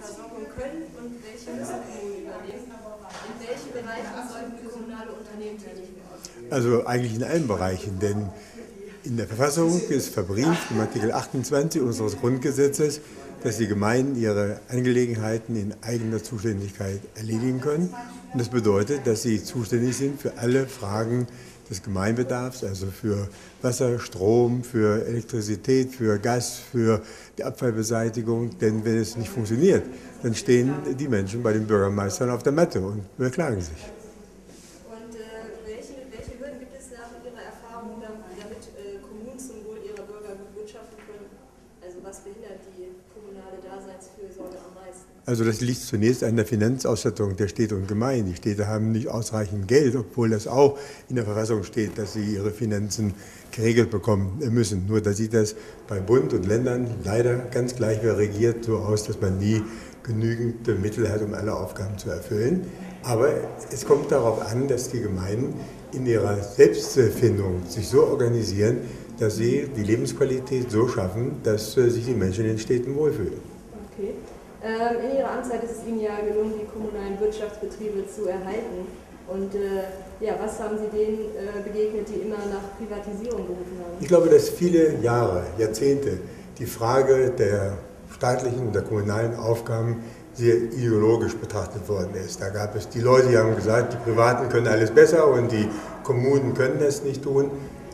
Versorgung können und welche müssen Kommunen übernehmen? In welchen Bereichen sollten kommunale Unternehmen tätig werden? Also eigentlich in allen Bereichen, denn in der Verfassung ist verbrieft im Artikel 28 unseres Grundgesetzes, dass die Gemeinden ihre Angelegenheiten in eigener Zuständigkeit erledigen können. Und das bedeutet, dass sie zuständig sind für alle Fragen des Gemeinbedarfs, also für Wasser, Strom, für Elektrizität, für Gas, für die Abfallbeseitigung. Denn wenn es nicht funktioniert, dann stehen die Menschen bei den Bürgermeistern auf der Matte und beklagen sich. Und äh, welche, welche Hürden gibt es nach Ihrer Erfahrung, damit äh, Kommunen zum Wohl ihrer Bürger gut wirtschaften können? Also was behindert die kommunale Daseinsfürsorge am meisten? Also das liegt zunächst an der Finanzausstattung der Städte und Gemeinden. Die Städte haben nicht ausreichend Geld, obwohl das auch in der Verfassung steht, dass sie ihre Finanzen geregelt bekommen müssen. Nur da sieht das bei Bund und Ländern leider ganz gleich wer regiert so aus, dass man nie genügend Mittel hat, um alle Aufgaben zu erfüllen. Aber es kommt darauf an, dass die Gemeinden in ihrer Selbstfindung sich so organisieren, dass sie die Lebensqualität so schaffen, dass sich die Menschen in den Städten wohlfühlen. Okay. Ähm, in Ihrer Amtszeit ist es Ihnen ja gelungen, die kommunalen Wirtschaftsbetriebe zu erhalten. Und äh, ja, was haben Sie denen äh, begegnet, die immer nach Privatisierung gerufen haben? Ich glaube, dass viele Jahre, Jahrzehnte die Frage der staatlichen und der kommunalen Aufgaben sehr ideologisch betrachtet worden ist. Da gab es die Leute, die haben gesagt, die Privaten können alles besser und die Kommunen können das nicht tun.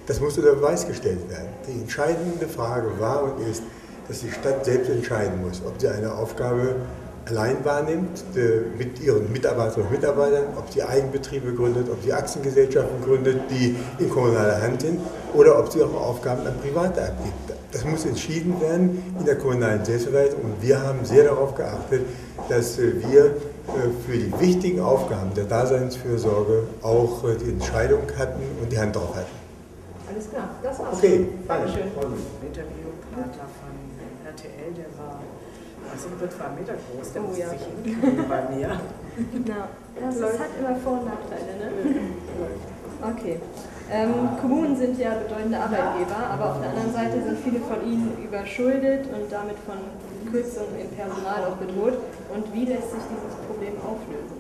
Das muss unter Beweis gestellt werden. Die entscheidende Frage war und ist, dass die Stadt selbst entscheiden muss, ob sie eine Aufgabe allein wahrnimmt, mit ihren Mitarbeiterinnen und Mitarbeitern, ob sie Eigenbetriebe gründet, ob sie Aktiengesellschaften gründet, die in kommunaler Hand sind, oder ob sie auch Aufgaben an Private abgibt. Das muss entschieden werden in der kommunalen Selbstverwaltung und wir haben sehr darauf geachtet, dass wir äh, für die wichtigen Aufgaben der Daseinsfürsorge auch äh, die Entscheidung hatten und die Hand drauf hatten. Alles klar, das war's. Okay, Dankeschön. Interviewpartner von RTL, der war also wird zwei Meter groß, der Oh, muss ja. sich hinkriegen bei mir. Genau. Das, das hat immer Vor- und Nachteile, ne? Okay. Ähm, Kommunen sind ja bedeutende Arbeitgeber, aber auf der anderen Seite sind viele von ihnen überschuldet und damit von Kürzungen im Personal auch bedroht. Und wie lässt sich dieses Problem auflösen?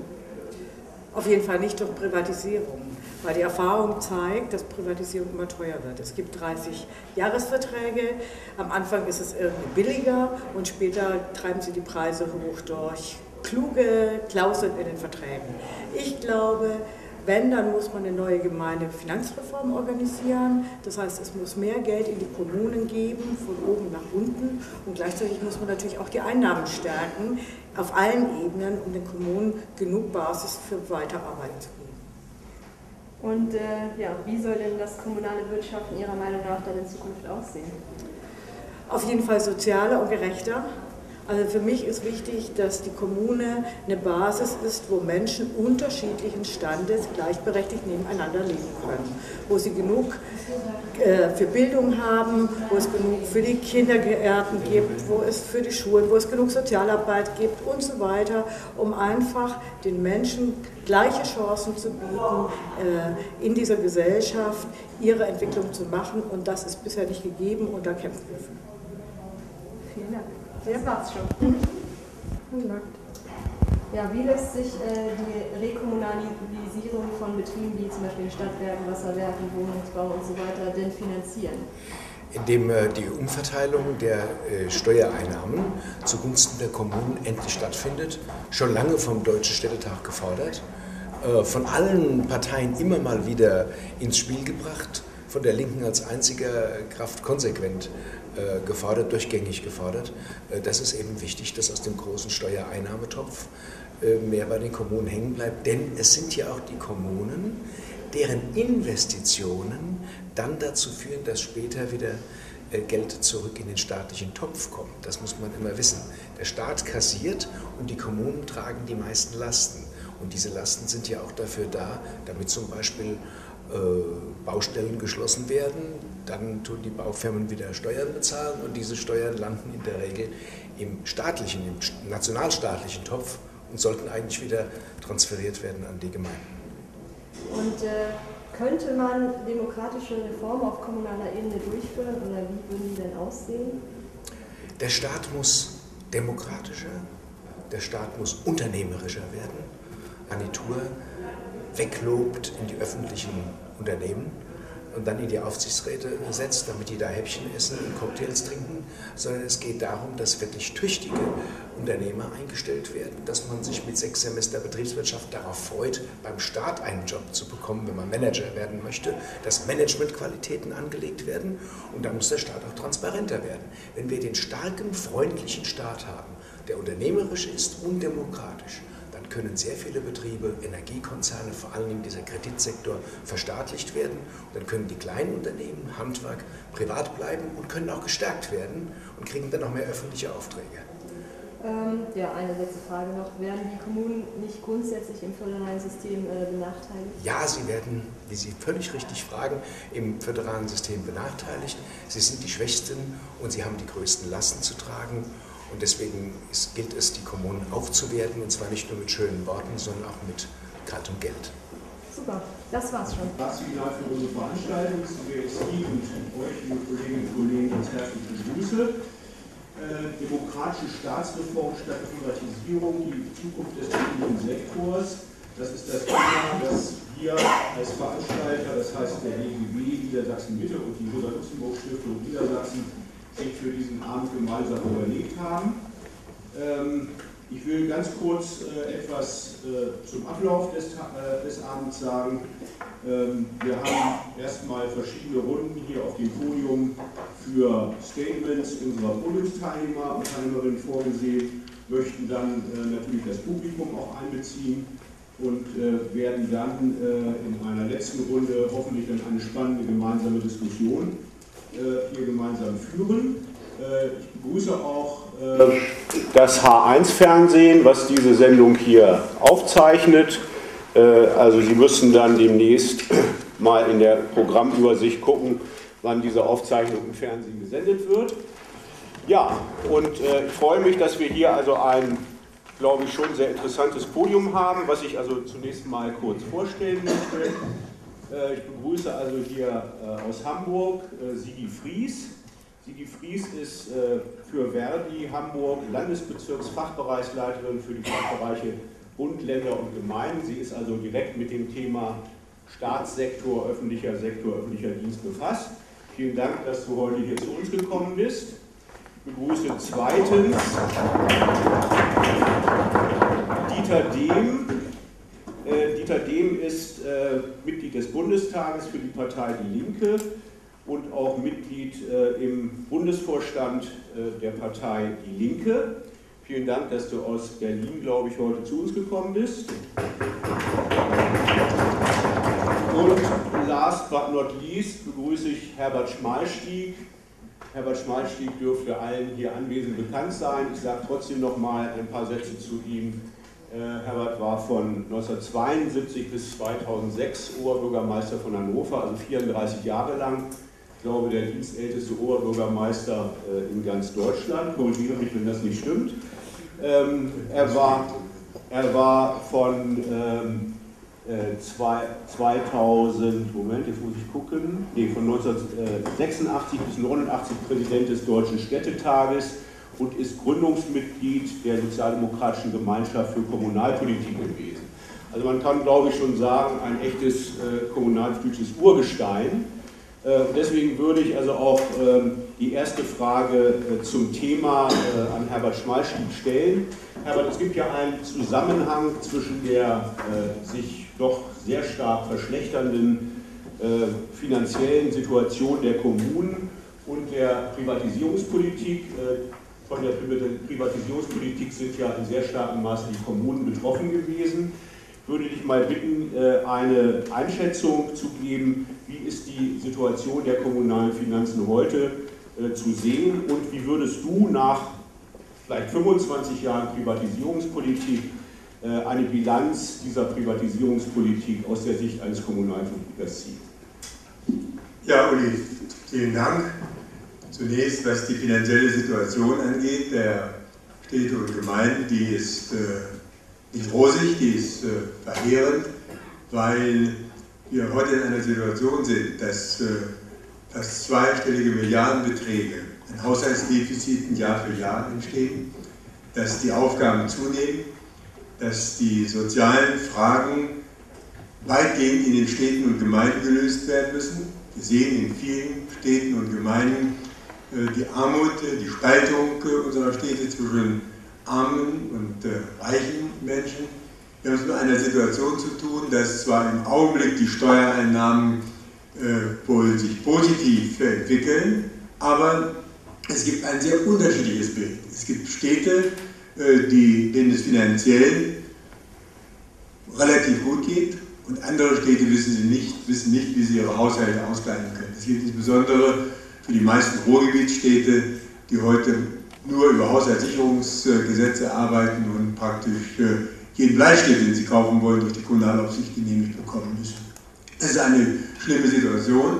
Auf jeden Fall nicht durch Privatisierung, weil die Erfahrung zeigt, dass Privatisierung immer teuer wird. Es gibt 30 Jahresverträge, am Anfang ist es irgendwie billiger und später treiben sie die Preise hoch durch kluge Klauseln in den Verträgen. Ich glaube, wenn, dann muss man eine neue Gemeindefinanzreform organisieren. Das heißt, es muss mehr Geld in die Kommunen geben, von oben nach unten. Und gleichzeitig muss man natürlich auch die Einnahmen stärken, auf allen Ebenen, um den Kommunen genug Basis für Weiterarbeit zu geben. Und äh, ja, wie soll denn das kommunale Wirtschaften Ihrer Meinung nach dann in Zukunft aussehen? Auf jeden Fall sozialer und gerechter. Also für mich ist wichtig, dass die Kommune eine Basis ist, wo Menschen unterschiedlichen Standes gleichberechtigt nebeneinander leben können. Wo sie genug äh, für Bildung haben, wo es genug für die Kindergärten gibt, wo es für die Schulen, wo es genug Sozialarbeit gibt und so weiter, um einfach den Menschen gleiche Chancen zu bieten, äh, in dieser Gesellschaft ihre Entwicklung zu machen. Und das ist bisher nicht gegeben und da kämpfen wir für. Vielen Dank. Das war's schon. Ja, wie lässt sich äh, die Rekommunalisierung von Betrieben wie zum Beispiel Stadtwerken, Wasserwerken, Wohnungsbau und so weiter denn finanzieren? indem äh, die Umverteilung der äh, Steuereinnahmen zugunsten der Kommunen endlich stattfindet, schon lange vom Deutschen Städtetag gefordert, äh, von allen Parteien immer mal wieder ins Spiel gebracht, von der Linken als einziger Kraft konsequent gefordert, durchgängig gefordert. Äh, Das ist eben wichtig, dass aus dem großen Steuereinnahmetopf äh, mehr bei den Kommunen hängen bleibt, denn es sind ja auch die Kommunen, deren Investitionen dann dazu führen, dass später wieder äh, Geld zurück in den staatlichen Topf kommt. Das muss man immer wissen. Der Staat kassiert und die Kommunen tragen die meisten Lasten. Und diese Lasten sind ja auch dafür da, damit zum Beispiel äh, Baustellen geschlossen werden. Dann tun die Baufirmen wieder Steuern bezahlen und diese Steuern landen in der Regel im staatlichen, im nationalstaatlichen Topf und sollten eigentlich wieder transferiert werden an die Gemeinden. Und äh, könnte man demokratische Reformen auf kommunaler Ebene durchführen oder wie würden die denn aussehen? Der Staat muss demokratischer, der Staat muss unternehmerischer werden. Anitur weglobt in die öffentlichen Unternehmen und dann in die Aufsichtsräte setzt, damit die da Häppchen essen und Cocktails trinken, sondern es geht darum, dass wirklich tüchtige Unternehmer eingestellt werden, dass man sich mit sechs Semester Betriebswirtschaft darauf freut, beim Staat einen Job zu bekommen, wenn man Manager werden möchte, dass Managementqualitäten angelegt werden und dann muss der Staat auch transparenter werden. Wenn wir den starken, freundlichen Staat haben, der unternehmerisch ist und demokratisch, können sehr viele Betriebe, Energiekonzerne, vor allen Dingen dieser Kreditsektor verstaatlicht werden. Und dann können die kleinen Unternehmen, Handwerk, privat bleiben und können auch gestärkt werden und kriegen dann noch mehr öffentliche Aufträge. Ähm, ja, eine letzte Frage noch. Werden die Kommunen nicht grundsätzlich im föderalen System äh, benachteiligt? Ja, sie werden, wie Sie völlig richtig fragen, im föderalen System benachteiligt. Sie sind die Schwächsten und sie haben die größten Lasten zu tragen. Und deswegen ist, gilt es, die Kommunen aufzuwerten, und zwar nicht nur mit schönen Worten, sondern auch mit kaltem Geld. Super, das war's schon. Ratssignal für unsere Veranstaltung. Zunächst Ihnen und euch, liebe Kolleginnen und Kollegen, ganz herzliche Grüße. Äh, demokratische Staatsreform statt Privatisierung, die Zukunft des öffentlichen Sektors. Das ist das Thema, das wir als Veranstalter, das heißt der DGB Niedersachsen-Mitte und die Rosa-Luxemburg-Stiftung Niedersachsen, sich für diesen Abend gemeinsam überlegt haben. Ähm, ich will ganz kurz äh, etwas äh, zum Ablauf des, äh, des Abends sagen. Ähm, wir haben erstmal verschiedene Runden hier auf dem Podium für Statements unserer Podiumsteilnehmer und Teilnehmerinnen vorgesehen, möchten dann äh, natürlich das Publikum auch einbeziehen und äh, werden dann äh, in einer letzten Runde hoffentlich dann eine spannende gemeinsame Diskussion hier gemeinsam führen. Äh, ich begrüße auch äh, das H1-Fernsehen, was diese Sendung hier aufzeichnet. Also Sie müssen dann demnächst mal in der Programmübersicht gucken, wann diese Aufzeichnung im Fernsehen gesendet wird. Ja, und ich freue mich, dass wir hier also ein, glaube ich, schon sehr interessantes Podium haben, was ich also zunächst mal kurz vorstellen möchte. Äh, ich begrüße also hier äh, aus Hamburg äh, Sigi Fries. Sigi Fries ist für Verdi Hamburg Landesbezirksfachbereichsleiterin für die Fachbereiche Bund, Länder und Gemeinden. Sie ist also direkt mit dem Thema Staatssektor, öffentlicher Sektor, öffentlicher Dienst befasst. Vielen Dank, dass du heute hier zu uns gekommen bist. Ich begrüße zweitens Dieter Dehm, äh, Dehm ist äh, Mitglied des Bundestages für die Partei Die Linke und auch Mitglied äh, im Bundesvorstand der Partei Die Linke. Vielen Dank, dass du aus Berlin, glaube ich, heute zu uns gekommen bist. Und last but not least begrüße ich Herbert Schmalstieg. Herbert Schmalstieg dürfte allen hier anwesend bekannt sein. Ich sage trotzdem noch mal ein paar Sätze zu ihm. Äh, Herbert war von 1972 bis 2006 Oberbürgermeister von Hannover, also 34 Jahre lang. Ich glaube, der dienstälteste Oberbürgermeister äh, in ganz Deutschland. Korrigiere mich, wenn das nicht stimmt. Ähm, er, war, er war von 2000, äh, Moment, jetzt muss ich gucken, nee, von 1986 bis 1989 Präsident des Deutschen Städtetages und ist Gründungsmitglied der Sozialdemokratischen Gemeinschaft für Kommunalpolitik gewesen. Also man kann, glaube ich, schon sagen, ein echtes äh, kommunalpolitisches Urgestein. Äh, deswegen würde ich also auch äh, die erste Frage äh, zum Thema äh, an Herbert Schmalstieg stellen. Herbert, es gibt ja einen Zusammenhang zwischen der äh, sich doch sehr stark verschlechternden finanziellen Situation der Kommunen und der Privatisierungspolitik von der Privatisierungspolitik sind ja in sehr starkem Maße die Kommunen betroffen gewesen. Ich würde dich mal bitten, äh, eine Einschätzung zu geben, wie ist die Situation der kommunalen Finanzen heute äh, zu sehen und wie würdest du nach vielleicht 25 Jahren Privatisierungspolitik äh, eine Bilanz dieser Privatisierungspolitik aus der Sicht eines Kommunalpolitikers ziehen? Ja, Uli, vielen Dank. Zunächst, was die finanzielle Situation angeht, der Städte und Gemeinden, die ist äh, nicht rosig, die ist äh, verheerend, weil wir heute in einer Situation sind, dass, äh, dass zweistellige Milliardenbeträge an Haushaltsdefiziten Jahr für Jahr entstehen, dass die Aufgaben zunehmen, dass die sozialen Fragen weitgehend in den Städten und Gemeinden gelöst werden müssen. Wir sehen in vielen Städten und Gemeinden die Armut, äh, die Spaltung äh, unserer Städte zwischen armen und reichen Menschen. Wir haben es mit einer Situation zu tun, dass zwar im Augenblick die Steuereinnahmen wohl sich positiv entwickeln, aber es gibt ein sehr unterschiedliches Bild. Es gibt Städte, die, denen es finanziell relativ gut geht und andere Städte wissen, sie nicht, wissen nicht, wie sie ihre Haushalte ausgleichen können. Das gilt insbesondere für die meisten Ruhrgebietsstädte, die heute nur über Haushaltssicherungsgesetze arbeiten und praktisch äh, jeden Bleistift, den sie kaufen wollen, durch die Kommunalaufsicht genehmigt bekommen müssen. Das ist eine schlimme Situation.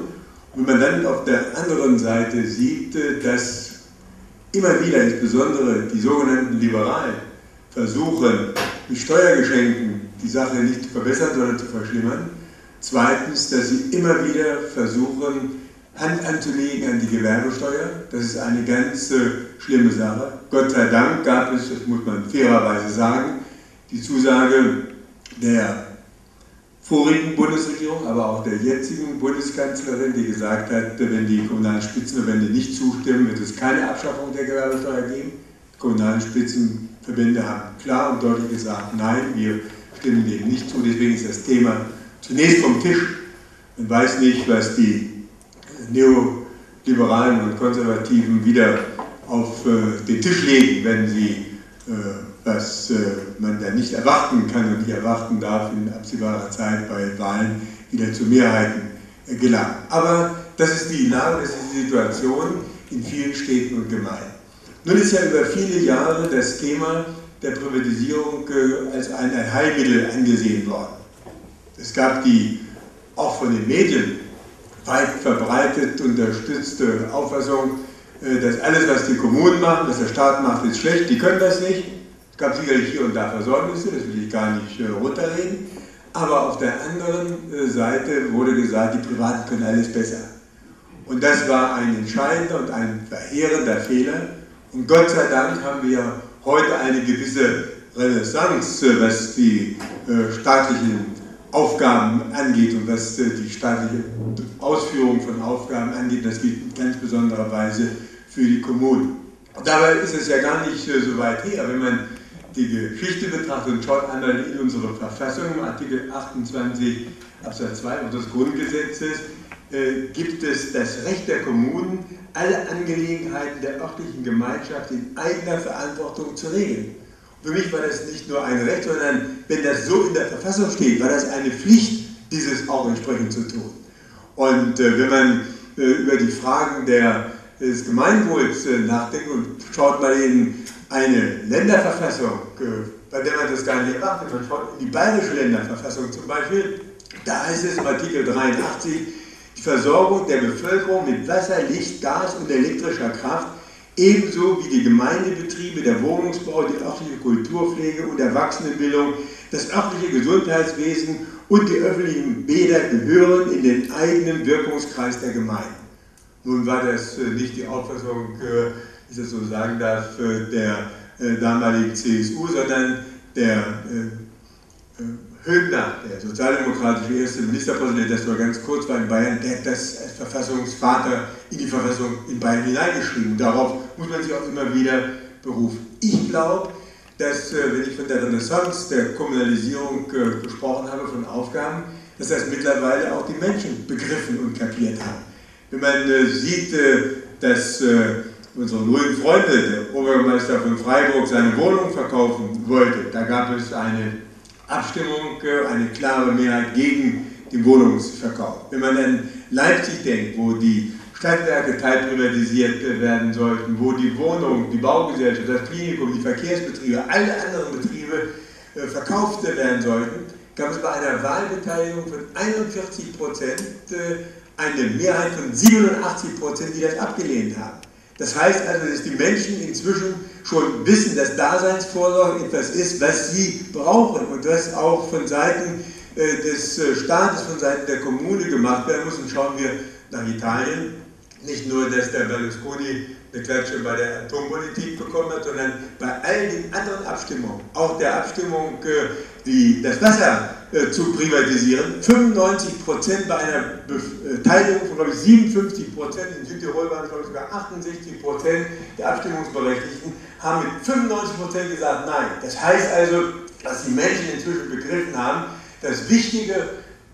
Und wenn man dann auf der anderen Seite sieht, äh, dass immer wieder insbesondere die sogenannten Liberalen versuchen, mit Steuergeschenken die Sache nicht zu verbessern, sondern zu verschlimmern. Zweitens, dass sie immer wieder versuchen, Hand anzulegen an die Gewerbesteuer. Das ist eine ganz äh, schlimme Sache. Gott sei Dank gab es, das muss man fairerweise sagen, die Zusage der vorigen Bundesregierung, aber auch der jetzigen Bundeskanzlerin, die gesagt hat, wenn die kommunalen Spitzenverbände nicht zustimmen, wird es keine Abschaffung der Gewerbesteuer geben. Die kommunalen Spitzenverbände haben klar und deutlich gesagt, nein, wir stimmen dem nicht zu. Deswegen ist das Thema zunächst vom Tisch. Man weiß nicht, was die Neoliberalen und Konservativen wieder auf äh, den Tisch legen, wenn sie, äh, was äh, man da nicht erwarten kann und nicht erwarten darf in absehbarer Zeit bei Wahlen, wieder zu Mehrheiten gelangen. Aber das ist die Lage, das ist die Situation in vielen Städten und Gemeinden. Nun ist ja über viele Jahre das Thema der Privatisierung als ein Heilmittel angesehen worden. Es gab die auch von den Medien weit verbreitet unterstützte Auffassung, äh, dass alles, was die Kommunen machen, was der Staat macht, ist schlecht, die können das nicht. Es gab sicherlich hier und da Versäumnisse, das will ich gar nicht äh, runterreden. Aber auf der anderen äh, Seite wurde gesagt, die Privaten können alles besser. Und das war ein entscheidender und ein verheerender Fehler. Und Gott sei Dank haben wir heute eine gewisse Renaissance, was die staatlichen Aufgaben angeht und was äh, die staatliche Ausführung von Aufgaben angeht, das gilt in ganz besonderer Weise für die Kommunen. Dabei ist es ja gar nicht äh, so weit her, wenn man die Geschichte betrachtet und schaut einmal in unsere Verfassung, Artikel 28 Absatz 2 unseres Grundgesetzes, äh, gibt es das Recht der Kommunen, alle Angelegenheiten der örtlichen Gemeinschaft in eigener Verantwortung zu regeln. Für mich war das nicht nur ein Recht, sondern wenn das so in der Verfassung steht, war das eine Pflicht, dieses auch entsprechend zu tun. Und äh, wenn man äh, über die Fragen der, des Gemeinwohls äh, nachdenkt und schaut mal in eine Länderverfassung, äh, bei der man das gar nicht erwartet, man schaut in die bayerische Länderverfassung zum Beispiel, da heißt es im Artikel 83, die Versorgung der Bevölkerung mit Wasser, Licht, Gas und elektrischer Kraft ebenso wie die Gemeindebetriebe, der Wohnungsbau, die örtliche Kulturpflege und Erwachsenenbildung, das örtliche Gesundheitswesen und die öffentlichen Bäder gehören in den eigenen Wirkungskreis der Gemeinde. Nun war das äh, nicht die Auffassung, äh, ich das so sagen darf, äh, der damaligen CSU, sondern der Högner, der sozialdemokratische erste Ministerpräsident, das war ganz kurz war in Bayern, der hat das als Verfassungsvater in die Verfassung in Bayern hineingeschrieben. Darauf muss man sich auch immer wieder berufen. Ich glaube, dass, äh, wenn ich von der Renaissance der Kommunalisierung äh, gesprochen habe, von Aufgaben, dass das mittlerweile auch die Menschen begriffen und kapiert haben. Wenn man äh, sieht, dass unsere neuen Freunde, der Oberbürgermeister von Freiburg, seine Wohnung verkaufen wollte, da gab es eine Abstimmung eine klare Mehrheit gegen den Wohnungsverkauf. Wenn man an Leipzig denkt, wo die Stadtwerke teilprivatisiert werden sollten, wo die Wohnung, die Baugesellschaft, das Klinikum, die Verkehrsbetriebe, alle anderen Betriebe äh, verkauft werden sollten, gab es bei einer Wahlbeteiligung von 41 Prozent äh, eine Mehrheit von 87 Prozent, die das abgelehnt haben. Das heißt also, dass die Menschen inzwischen schon wissen, dass Daseinsvorsorge etwas ist, was sie brauchen und was auch von Seiten äh, des äh, Staates, von Seiten der Kommune gemacht werden muss. Und schauen wir nach Italien, Nicht nur, dass der Berlusconi eine Klatsche bei der Atompolitik bekommen hat, sondern bei all den anderen Abstimmungen, auch der Abstimmung, äh, die, das Wasser zu privatisieren. 95 Prozent bei einer Beteiligung von, glaube ich, 57 Prozent, in Südtirol waren es, glaube ich, sogar 68 Prozent der Abstimmungsberechtigten, haben mit 95 Prozent gesagt, nein. Das heißt also, dass die Menschen inzwischen begriffen haben, dass wichtige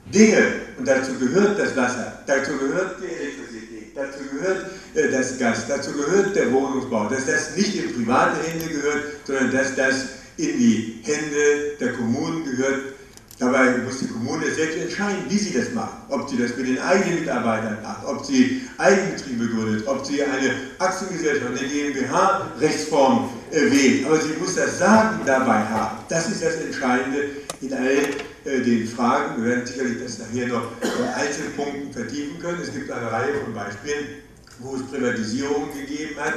Dinge, und dazu gehört das Wasser, dazu gehört die Elektrizität, dazu gehört äh, das Gas, dazu gehört der Wohnungsbau, dass das nicht in private Hände gehört, sondern dass das in die Hände der Kommunen gehört. Dabei muss die Kommune selbst entscheiden, wie sie das macht. Ob sie das mit den eigenen Mitarbeitern macht, ob sie Eigenbetriebe gründet, ob sie eine Aktiengesellschaft, eine GmbH-Rechtsform äh, wählt. Aber sie muss das Sagen dabei haben. Das ist das Entscheidende in all äh, den Fragen. Wir werden sicherlich das nachher noch in Einzelpunkten vertiefen können. Es gibt eine Reihe von Beispielen, wo es Privatisierungen gegeben hat.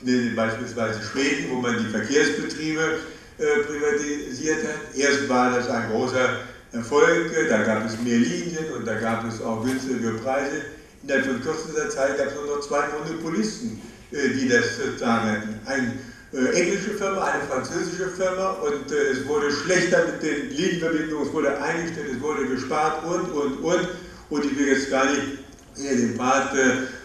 Ich nenne beispielsweise Schweden, wo man die Verkehrsbetriebe äh, privatisiert hat. Erst war das ein großer Erfolg, da gab es mehr Linien und da gab es auch günstige Preise. Innerhalb von kürzester Zeit gab es nur noch zwei Monopolisten, äh, die das sozusagen. Eine äh, englische Firma, eine französische Firma und es wurde schlechter mit den Linienverbindungen, es wurde eingestellt, es wurde gespart und, und, und. Und ich will jetzt gar nicht hier den Part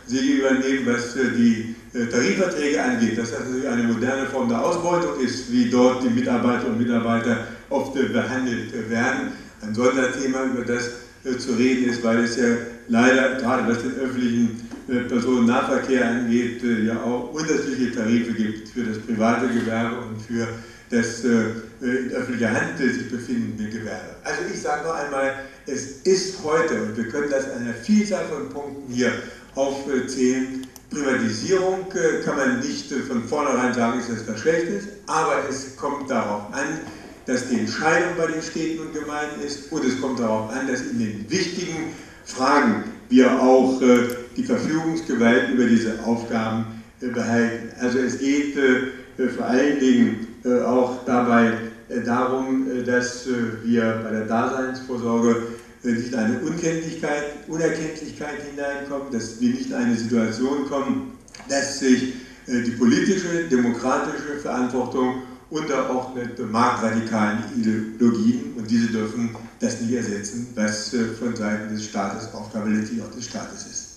Sie übernehmen, was die äh, Tarifverträge angeht, dass das natürlich eine moderne Form der Ausbeutung ist, wie dort die Mitarbeiter und Mitarbeiter oft äh, behandelt werden. Ein Sonderthema, über das äh, zu reden ist, weil es ja leider, gerade was den öffentlichen Personennahverkehr angeht, ja auch unterschiedliche Tarife gibt für das private Gewerbe und für das in öffentlicher Hand sich befindende Gewerbe. Also ich sage noch einmal, es ist heute, und wir können das an einer Vielzahl von Punkten hier aufzählen, Privatisierung äh, kann man nicht äh, von vornherein sagen, ist das was Schlechtes, aber es kommt darauf an, dass die Entscheidung bei den Städten und Gemeinden ist und es kommt darauf an, dass in den wichtigen Fragen wir auch äh, die Verfügungsgewalt über diese Aufgaben behalten. Also es geht vor allen Dingen auch dabei darum, dass wir bei der Daseinsvorsorge nicht eine Unkenntlichkeit, Unerkenntlichkeit hineinkommt, dass wir nicht in eine Situation kommen, dass sich äh, die politische, demokratische Verantwortung unterordnet marktradikalen Ideologien und diese dürfen das nicht ersetzen, was äh, von Seiten des Staates Aufgabe letztlich auch des Staates ist.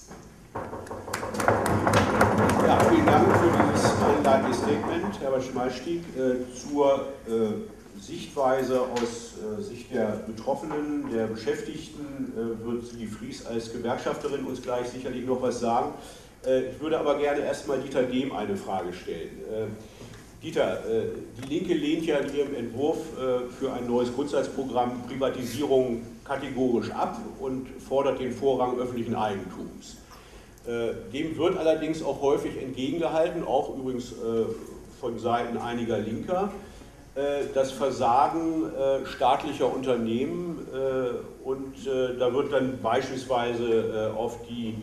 Ja, vielen Dank für dieses einleitende Statement, Herbert Schmalstieg, äh, zur Sichtweise aus äh, Sicht der Betroffenen, der Beschäftigten, äh, wird Sigi Fries als Gewerkschafterin uns gleich sicherlich noch was sagen. Äh, ich würde aber gerne erstmal Dieter Dehm eine Frage stellen. Äh, Dieter, äh, die Linke lehnt ja in ihrem Entwurf äh, für ein neues Grundsatzprogramm Privatisierung kategorisch ab und fordert den Vorrang öffentlichen Eigentums. Dem wird allerdings auch häufig entgegengehalten, auch übrigens von Seiten einiger Linker. Äh, das Versagen äh, staatlicher Unternehmen äh, und da wird dann beispielsweise auf die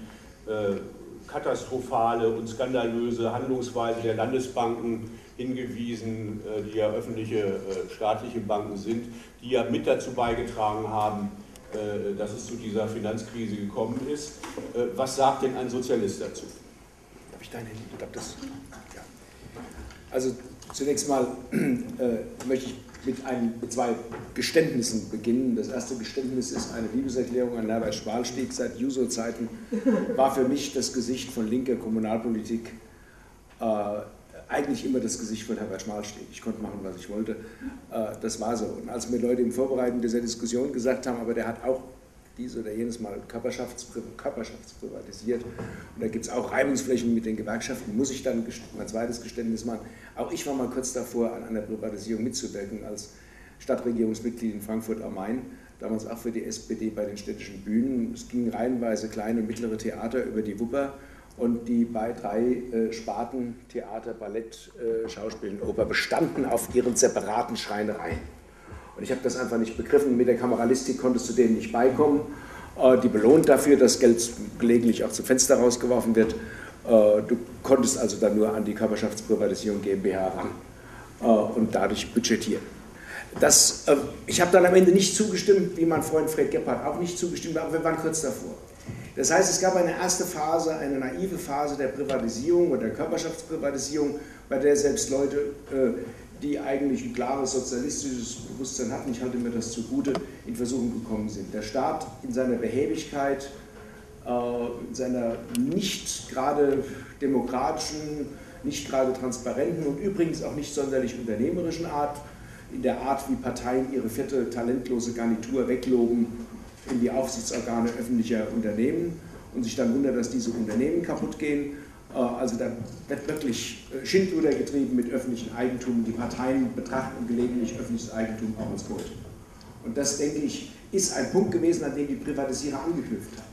katastrophale und skandalöse Handlungsweise der Landesbanken hingewiesen, die ja öffentliche staatliche Banken sind, die ja mit dazu beigetragen haben, dass es zu dieser Finanzkrise gekommen ist. Was sagt denn ein Sozialist dazu? Habe ich dein? Ich glaube, das. Ja. Also Zunächst mal äh, möchte ich mit, ein, mit, zwei Geständnissen beginnen. Das erste Geständnis ist eine Liebeserklärung an Herbert Schwalstieg. Seit Juso-Zeiten war für mich das Gesicht von linker Kommunalpolitik äh, eigentlich immer das Gesicht von Herbert Schmalstieg. Ich konnte machen, was ich wollte. Äh, das war so. Und als mir Leute im Vorbereiten dieser Diskussion gesagt haben, aber der hat auch dies oder jenes Mal körperschaftsprivatisiert. Und da gibt es auch Reibungsflächen mit den Gewerkschaften. Muss ich dann mein zweites Geständnis machen. Auch ich war mal kurz davor, an einer Privatisierung mitzuwirken als Stadtregierungsmitglied in Frankfurt am Main. Damals auch für die SPD bei den städtischen Bühnen. Es gingen reihenweise kleine und mittlere Theater über die Wupper. Und die bei drei äh, Sparten, Theater, Ballett, äh, Schauspiel und Oper, bestanden auf ihren separaten Schreinereien. Und ich habe das einfach nicht begriffen. Mit der Kameralistik konntest du denen nicht beikommen. Äh, die belohnt dafür, dass Geld gelegentlich auch zum Fenster rausgeworfen wird. Äh, du konntest also dann nur an die Körperschaftsprivatisierung GmbH ran äh, und dadurch budgetieren. Das, ich habe dann am Ende nicht zugestimmt, wie mein Freund Fred Gebhardt auch nicht zugestimmt, aber wir waren kurz davor. Das heißt, es gab eine erste Phase, eine naive Phase der Privatisierung oder der Körperschaftsprivatisierung, bei der selbst Leute, äh, die eigentlich ein klares sozialistisches Bewusstsein hatten, ich halte mir das zugute, in Versuchung gekommen sind. Der Staat in seiner Behäbigkeit, äh, in seiner nicht gerade demokratischen, nicht gerade transparenten und übrigens auch nicht sonderlich unternehmerischen Art, in der Art, wie Parteien ihre vierte talentlose Garnitur wegloben in die Aufsichtsorgane öffentlicher Unternehmen und sich dann wundern, dass diese Unternehmen kaputt gehen. Äh, also da wird wirklich äh, Schindluder getrieben mit öffentlichem Eigentum. Die Parteien betrachten gelegentlich öffentliches Eigentum auch als Gold. Und das, denke ich, ist ein Punkt gewesen, an dem die Privatisierer angeknüpft haben.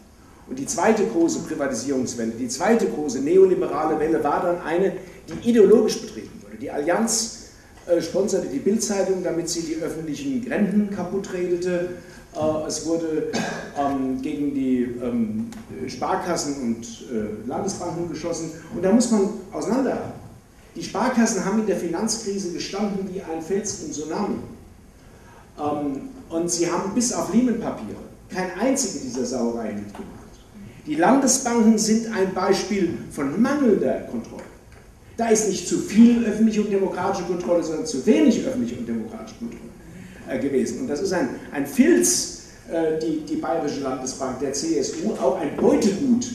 Und die zweite große Privatisierungswelle, die zweite große neoliberale Welle war dann eine, die ideologisch betrieben wurde. Die Allianz äh, sponserte die Bildzeitung, damit sie die öffentlichen Gränden kaputt redete. Äh, es wurde ähm, gegen die ähm, Sparkassen und äh, Landesbanken geschossen. Und da muss man auseinanderhalten. Die Sparkassen haben in der Finanzkrise gestanden wie ein Fels im Tsunami. Ähm, und sie haben bis auf Lehman-Papiere kein einzige dieser Sauereien mitgemacht. Die Landesbanken sind ein Beispiel von mangelnder Kontrolle. Da ist nicht zu viel öffentliche und demokratische Kontrolle, sondern zu wenig öffentliche und demokratische Kontrolle. Äh, gewesen. Und das ist ein, ein Filz, äh, die, die Bayerische Landesbank der CSU, auch ein Beutegut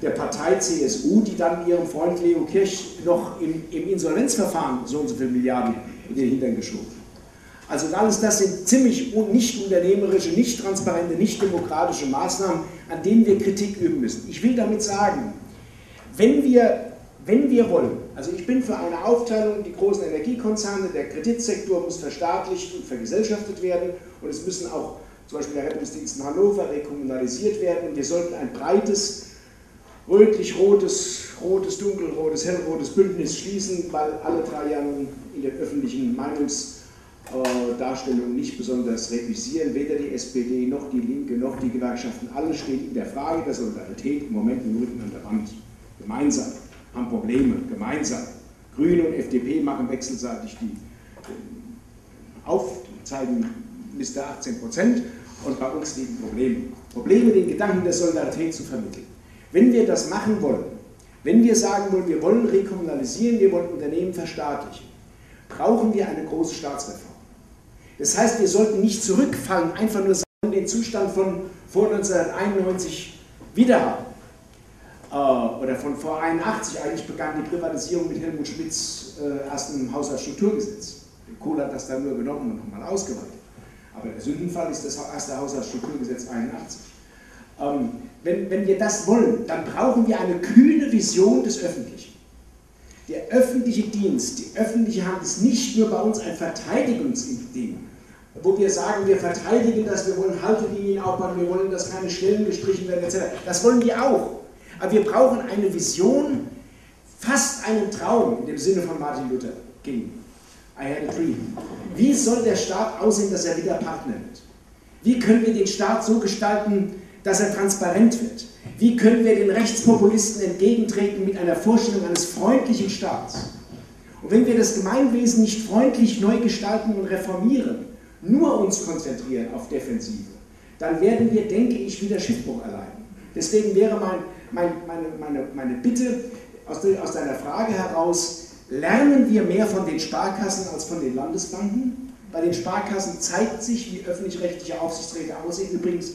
der Partei CSU, die dann ihrem Freund Leo Kirch noch im, im Insolvenzverfahren so und so viele Milliarden in den Hintern geschoben. Also alles das sind ziemlich nicht unternehmerische, nicht transparente, nicht demokratische Maßnahmen, an denen wir Kritik üben müssen. Ich will damit sagen, wenn wir wenn wir wollen, also ich bin für eine Aufteilung, die großen Energiekonzerne, der Kreditsektor muss verstaatlicht und vergesellschaftet werden und es müssen auch zum Beispiel der Rettungsdienst in Hannover rekommunalisiert werden und wir sollten ein breites rötlich-rotes, rotes, dunkelrotes, hellrotes Bündnis schließen, weil alle drei Jahre in der öffentlichen Meinungsdarstellung nicht besonders reüssieren. Weder die SPD noch die Linke noch die Gewerkschaften, alle stehen in der Frage der Solidarität im Moment im Rücken an der Wand gemeinsam haben Probleme gemeinsam. Grüne und FDP machen wechselseitig die auf, zeigen Liste 18 Prozent und bei uns liegen Probleme. Probleme, den Gedanken der Solidarität zu vermitteln. Wenn wir das machen wollen, wenn wir sagen wollen, wir wollen rekommunalisieren, wir wollen Unternehmen verstaatlichen, brauchen wir eine große Staatsreform. Das heißt, wir sollten nicht zurückfallen, einfach nur sagen, den Zustand von vor 1991 wieder haben. Oder von vor 81 eigentlich begann die Privatisierung mit Helmut Schmidts äh, ersten Haushaltsstrukturgesetz. Kohl hat das dann nur genommen und nochmal ausgeweitet. Aber der Sündenfall ist das erste Haushaltsstrukturgesetz 81. Ähm, wenn, wenn wir das wollen, dann brauchen wir eine kühne Vision des Öffentlichen. Der öffentliche Dienst, die öffentliche Hand ist nicht nur bei uns ein Verteidigungsding, wo wir sagen, wir verteidigen das, wir wollen Haltelinien aufbauen, wir wollen, dass keine Stellen gestrichen werden, etc. Das wollen wir auch. Aber wir brauchen eine Vision, fast einen Traum, in dem Sinne von Martin Luther King. I had a dream. Wie soll der Staat aussehen, dass er wieder Partner wird? Wie können wir den Staat so gestalten, dass er transparent wird? Wie können wir den Rechtspopulisten entgegentreten mit einer Vorstellung eines freundlichen Staats? Und wenn wir das Gemeinwesen nicht freundlich neu gestalten und reformieren, nur uns konzentrieren auf Defensive, dann werden wir, denke ich, wieder Schiffbruch erleiden. Deswegen wäre mein mein, meine, meine, meine Bitte aus, de, aus deiner Frage heraus, lernen wir mehr von den Sparkassen als von den Landesbanken? Bei den Sparkassen zeigt sich, wie öffentlich-rechtliche Aufsichtsräte aussehen. Übrigens,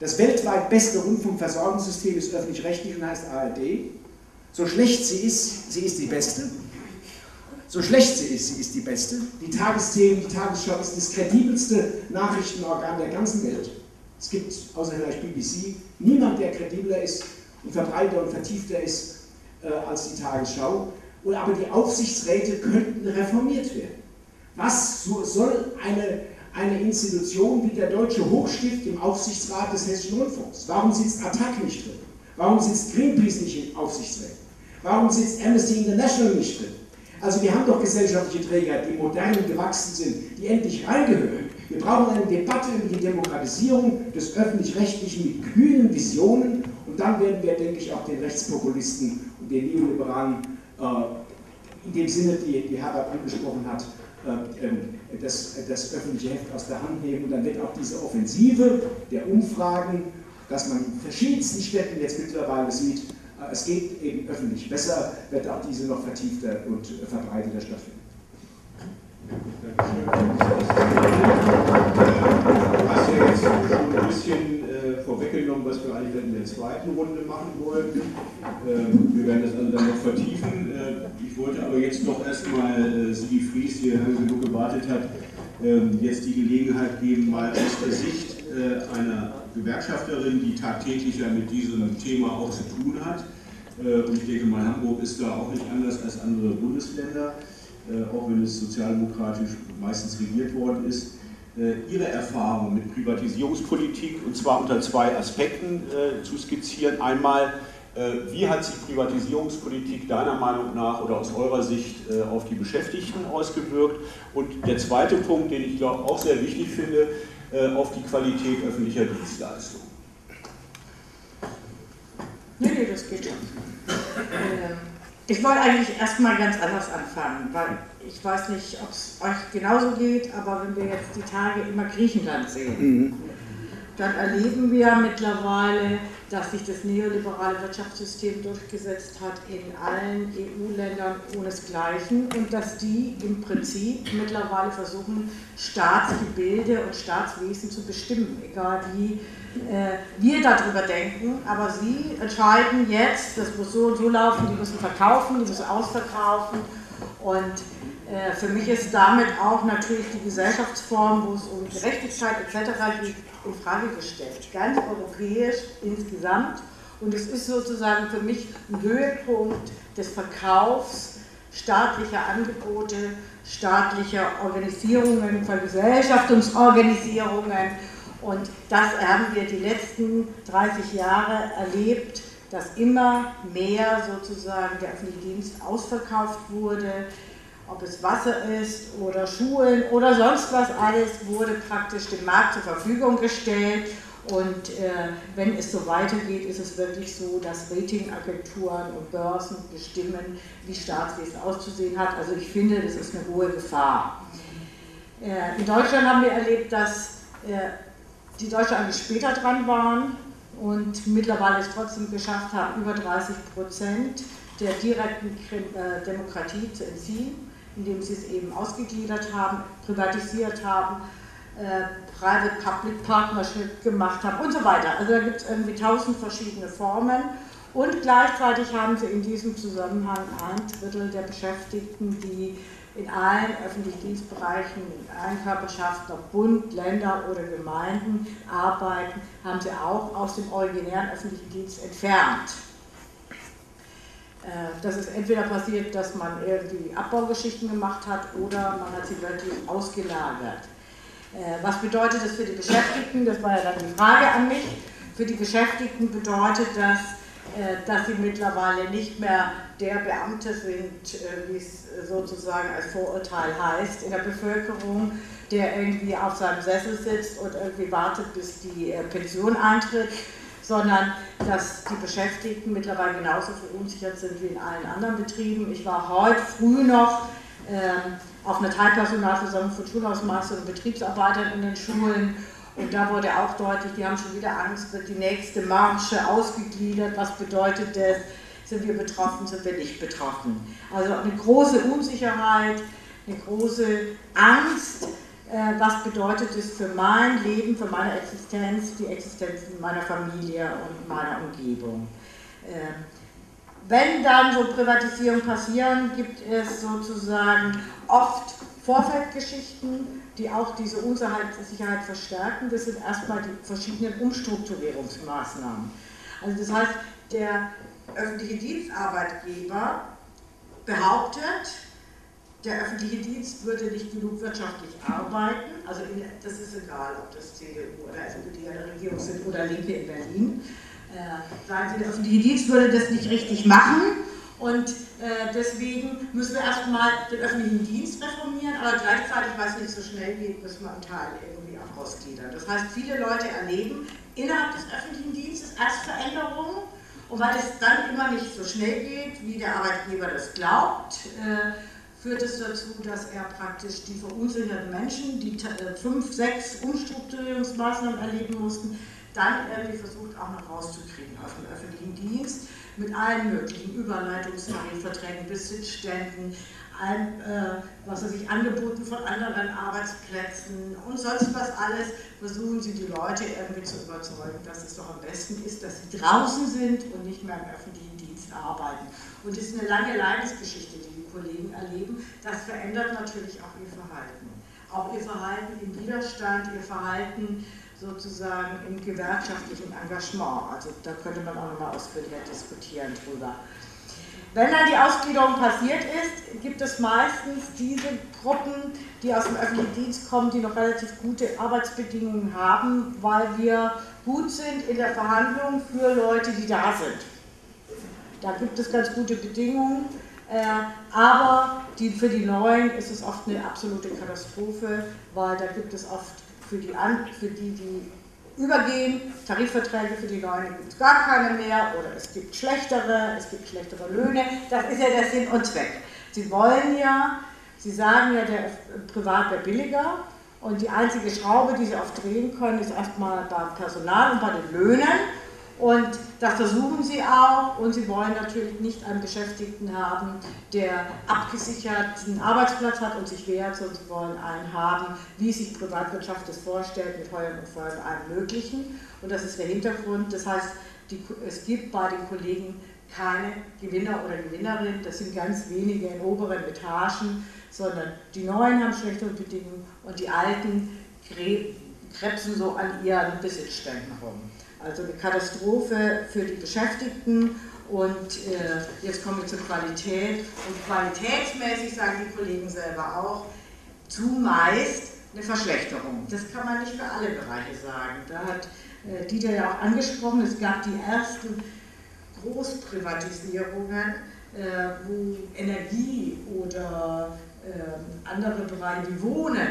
das weltweit beste Rundfunkversorgungssystem ist öffentlich-rechtlich und heißt ARD. So schlecht sie ist, sie ist die beste. So schlecht sie ist, sie ist die beste. Die Tagesthemen, die Tagesschau ist das kredibelste Nachrichtenorgan der ganzen Welt. Es gibt, außer vielleicht BBC, niemand, der kredibler ist und verbreiter und vertiefter ist äh, als die Tagesschau. Und, aber die Aufsichtsräte könnten reformiert werden. Was so, soll eine, eine Institution wie der Deutsche Hochstift im Aufsichtsrat des Hessischen Rundfunks? Warum sitzt Attac nicht drin? Warum sitzt Greenpeace nicht in Aufsichtsräten? Warum sitzt Amnesty International nicht drin? Also wir haben doch gesellschaftliche Träger, die modern gewachsen sind, die endlich reingehören. Wir brauchen eine Debatte über die Demokratisierung des Öffentlich-Rechtlichen mit kühnen Visionen und dann werden wir, denke ich, auch den Rechtspopulisten und den Neoliberalen äh, in dem Sinne, die, die Herbert angesprochen hat, äh, ähm, das, das öffentliche Heft aus der Hand nehmen. Und dann wird auch diese Offensive der Umfragen dass man in verschiedensten Städten jetzt mittlerweile sieht, äh, es geht eben öffentlich besser, wird auch diese noch vertiefter und verbreiteter stattfinden. Du hast ja jetzt schon ein bisschen vorweggenommen, was wir eigentlich in der zweiten Runde machen wollen. Ähm, wir werden das also dann noch vertiefen. Äh, ich wollte aber jetzt noch erstmal äh, Sigi Fries, die lange genug gewartet hat, ähm, jetzt die Gelegenheit geben, mal aus der Sicht äh, einer Gewerkschafterin, die tagtäglich ja mit diesem Thema auch zu tun hat. Äh, und ich denke mal, Hamburg ist da auch nicht anders als andere Bundesländer, auch wenn es sozialdemokratisch meistens regiert worden ist. Ihre Erfahrung mit Privatisierungspolitik, und zwar unter zwei Aspekten zu skizzieren. Einmal, wie hat sich Privatisierungspolitik deiner Meinung nach oder aus eurer Sicht auf die Beschäftigten ausgewirkt? Und der zweite Punkt, den ich glaube auch sehr wichtig finde, äh, auf die Qualität öffentlicher Dienstleistungen. Nee, nee, das geht schon. Ich wollte eigentlich erstmal ganz anders anfangen, weil ich weiß nicht, ob es euch genauso geht, aber wenn wir jetzt die Tage immer Griechenland sehen, mhm. dann erleben wir mittlerweile dass sich das neoliberale Wirtschaftssystem durchgesetzt hat in allen EU-Ländern ohnesgleichen und dass die im Prinzip mittlerweile versuchen, Staatsgebilde und Staatswesen zu bestimmen, egal wie wir darüber denken, aber sie entscheiden jetzt, das muss so und so laufen, die müssen verkaufen, die müssen ausverkaufen und äh, für mich ist damit auch natürlich die Gesellschaftsform, wo es um Gerechtigkeit etc. geht, in Frage gestellt. Ganz europäisch insgesamt. Und es ist sozusagen für mich ein Höhepunkt des Verkaufs staatlicher Angebote, staatlicher Organisierungen, Vergesellschaftungsorganisierungen. Und das haben wir die letzten 30 Jahre erlebt, dass immer mehr sozusagen der öffentliche Dienst ausverkauft wurde, ob es Wasser ist oder Schulen oder sonst was alles, wurde praktisch dem Markt zur Verfügung gestellt. Und äh, wenn es so weitergeht, ist es wirklich so, dass Ratingagenturen und Börsen bestimmen, wie Staatswesen auszusehen hat. Also ich finde, das ist eine hohe Gefahr. Äh, in Deutschland haben wir erlebt, dass äh, die eigentlich später dran waren und mittlerweile es trotzdem geschafft haben, über 30 Prozent der direkten äh, Demokratie zu entziehen indem sie es eben ausgegliedert haben, privatisiert haben, äh, Private-Public Partnership gemacht haben und so weiter. Also da gibt es irgendwie tausend verschiedene Formen. Und gleichzeitig haben sie in diesem Zusammenhang ein Drittel der Beschäftigten, die in allen öffentlichen Dienstbereichen, in allen Körperschaften, ob Bund, Länder oder Gemeinden arbeiten, haben sie auch aus dem originären öffentlichen Dienst entfernt. Äh, das ist entweder passiert, dass man irgendwie Abbaugeschichten gemacht hat oder man hat sie wirklich ausgelagert. Äh, was bedeutet das für die Beschäftigten? Das war ja dann die Frage an mich. Für die Beschäftigten bedeutet das, äh, dass sie mittlerweile nicht mehr der Beamte sind, wie es sozusagen als Vorurteil heißt in der Bevölkerung, der irgendwie auf seinem Sessel sitzt und irgendwie wartet, bis die Pension eintritt, sondern dass die Beschäftigten mittlerweile genauso verunsichert sind wie in allen anderen Betrieben. Ich war heute früh noch ähm, auf einer Teilpersonalversammlung von Schulhausmeistern und Betriebsarbeitern in den Schulen. Und da wurde auch deutlich, die haben schon wieder Angst, wird die nächste Marche ausgegliedert, was bedeutet das, sind wir betroffen, sind wir nicht betroffen. Also eine große Unsicherheit, eine große Angst, äh, was bedeutet es für mein Leben, für meine Existenz, die Existenz meiner Familie und meiner Umgebung. Ähm, wenn dann so Privatisierungen passieren, gibt es sozusagen oft Vorfeldgeschichten, die auch diese Unsicherheit verstärken. Das sind erstmal die verschiedenen Umstrukturierungsmaßnahmen. Also das heißt, der öffentliche Dienstarbeitgeber behauptet, der öffentliche Dienst würde nicht genug wirtschaftlich arbeiten. Also in, das ist egal, ob das CDU oder SPD an der Regierung sind oder Linke in Berlin. Äh, sagen Sie, der öffentliche Dienst würde das nicht richtig machen. Und äh, deswegen müssen wir erstmal den öffentlichen Dienst reformieren, aber gleichzeitig, weil es nicht so schnell geht, müssen wir einen Teil irgendwie auch ausgliedern. Das heißt, viele Leute erleben innerhalb des öffentlichen Dienstes erst Veränderungen und weil es dann immer nicht so schnell geht, wie der Arbeitgeber das glaubt, äh, führt es dazu, dass er praktisch die verunsicherten Menschen, die äh, fünf, sechs Umstrukturierungsmaßnahmen erleben mussten, dann irgendwie versucht auch noch rauszukriegen aus dem öffentlichen Dienst mit allen möglichen Überleitungstarifverträgen, Besitzständen, ein, äh, was weiß ich, Angeboten von anderen Arbeitsplätzen und sonst was alles, versuchen sie die Leute irgendwie zu überzeugen, dass es doch am besten ist, dass sie draußen sind und nicht mehr im öffentlichen Dienst arbeiten. Und das ist eine lange Leidensgeschichte, die die Kollegen erleben. Das verändert natürlich auch ihr Verhalten. Auch ihr Verhalten im Widerstand, ihr Verhalten sozusagen im gewerkschaftlichen Engagement. Also da könnte man auch nochmal ausführlicher diskutieren drüber. Wenn dann die Ausgliederung passiert ist, gibt es meistens diese Gruppen, die aus dem öffentlichen Dienst kommen, die noch relativ gute Arbeitsbedingungen haben, weil wir gut sind in der Verhandlung für Leute, die da sind. Da gibt es ganz gute Bedingungen, äh, aber für die Neuen ist es oft eine absolute Katastrophe, weil da gibt es oft für die, für die, die übergehen. Tarifverträge für die Neuen gibt es gar keine mehr oder es gibt schlechtere, es gibt schlechtere Löhne. Das ist ja der Sinn und Zweck. Sie wollen ja, Sie sagen ja, der Privat wäre billiger und die einzige Schraube, die Sie oft drehen können, ist erstmal beim Personal und bei den Löhnen. Und das versuchen sie auch und sie wollen natürlich nicht einen Beschäftigten haben, der abgesicherten Arbeitsplatz hat und sich wehrt, sondern sie wollen einen haben, wie sich Privatwirtschaft das vorstellt, mit Heuern und Feuern allem Möglichen. Und das ist der Hintergrund. Das heißt, die, es gibt bei den Kollegen keine Gewinner oder Gewinnerin, das sind ganz wenige in oberen Etagen, sondern die Neuen haben schlechtere Bedingungen und die Alten krebsen so an ihren Besitzständen rum. Also eine Katastrophe für die Beschäftigten und äh, jetzt kommen wir zur Qualität. Und qualitätsmäßig sagen die Kollegen selber auch, zumeist eine Verschlechterung. Das kann man nicht für alle Bereiche sagen. Da hat äh, Dieter ja auch angesprochen, es gab die ersten Großprivatisierungen, äh, wo Energie oder äh, andere Bereiche wie Wohnen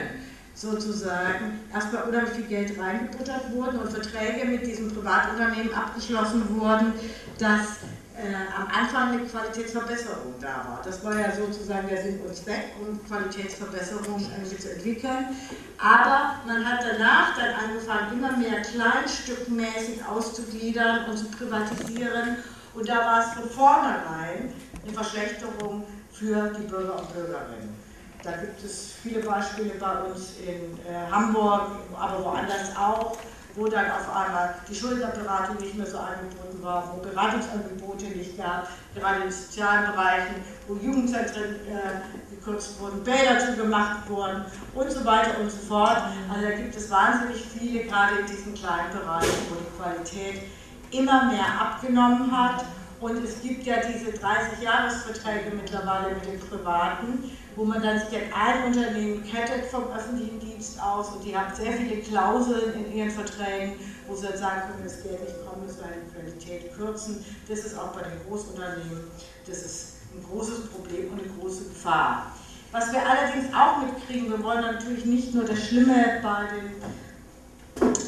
sozusagen erstmal unheimlich viel Geld reingebuttert wurden und Verträge mit diesem Privatunternehmen abgeschlossen wurden, dass äh, am Anfang eine Qualitätsverbesserung da war. Das war ja sozusagen der Sinn und Zweck, um Qualitätsverbesserungen irgendwie zu entwickeln. Aber man hat danach dann angefangen, immer mehr kleinstückmäßig auszugliedern und zu privatisieren. Und da war es von vornherein eine Verschlechterung für die Bürger und Bürgerinnen. Da gibt es viele Beispiele bei uns in äh, Hamburg, aber woanders auch, wo dann auf einmal die Schulterberatung nicht mehr so angeboten war, wo Beratungsangebote nicht gab, gerade in sozialen Bereichen, wo Jugendzentren äh, gekürzt wurden, Bäder zugemacht wurden und so weiter und so fort. Also da gibt es wahnsinnig viele, gerade in diesen kleinen Bereichen, wo die Qualität immer mehr abgenommen hat. Und es gibt ja diese 30-Jahres-Verträge mittlerweile mit den Privaten, wo man dann sich an ein Unternehmen kettet vom öffentlichen Dienst aus und die haben sehr viele Klauseln in ihren Verträgen, wo sie dann sagen können, das Geld nicht kommen, müssen wir die Qualität kürzen. Das ist auch bei den Großunternehmen, das ist ein großes Problem und eine große Gefahr. Was wir allerdings auch mitkriegen, wir wollen natürlich nicht nur das Schlimme bei den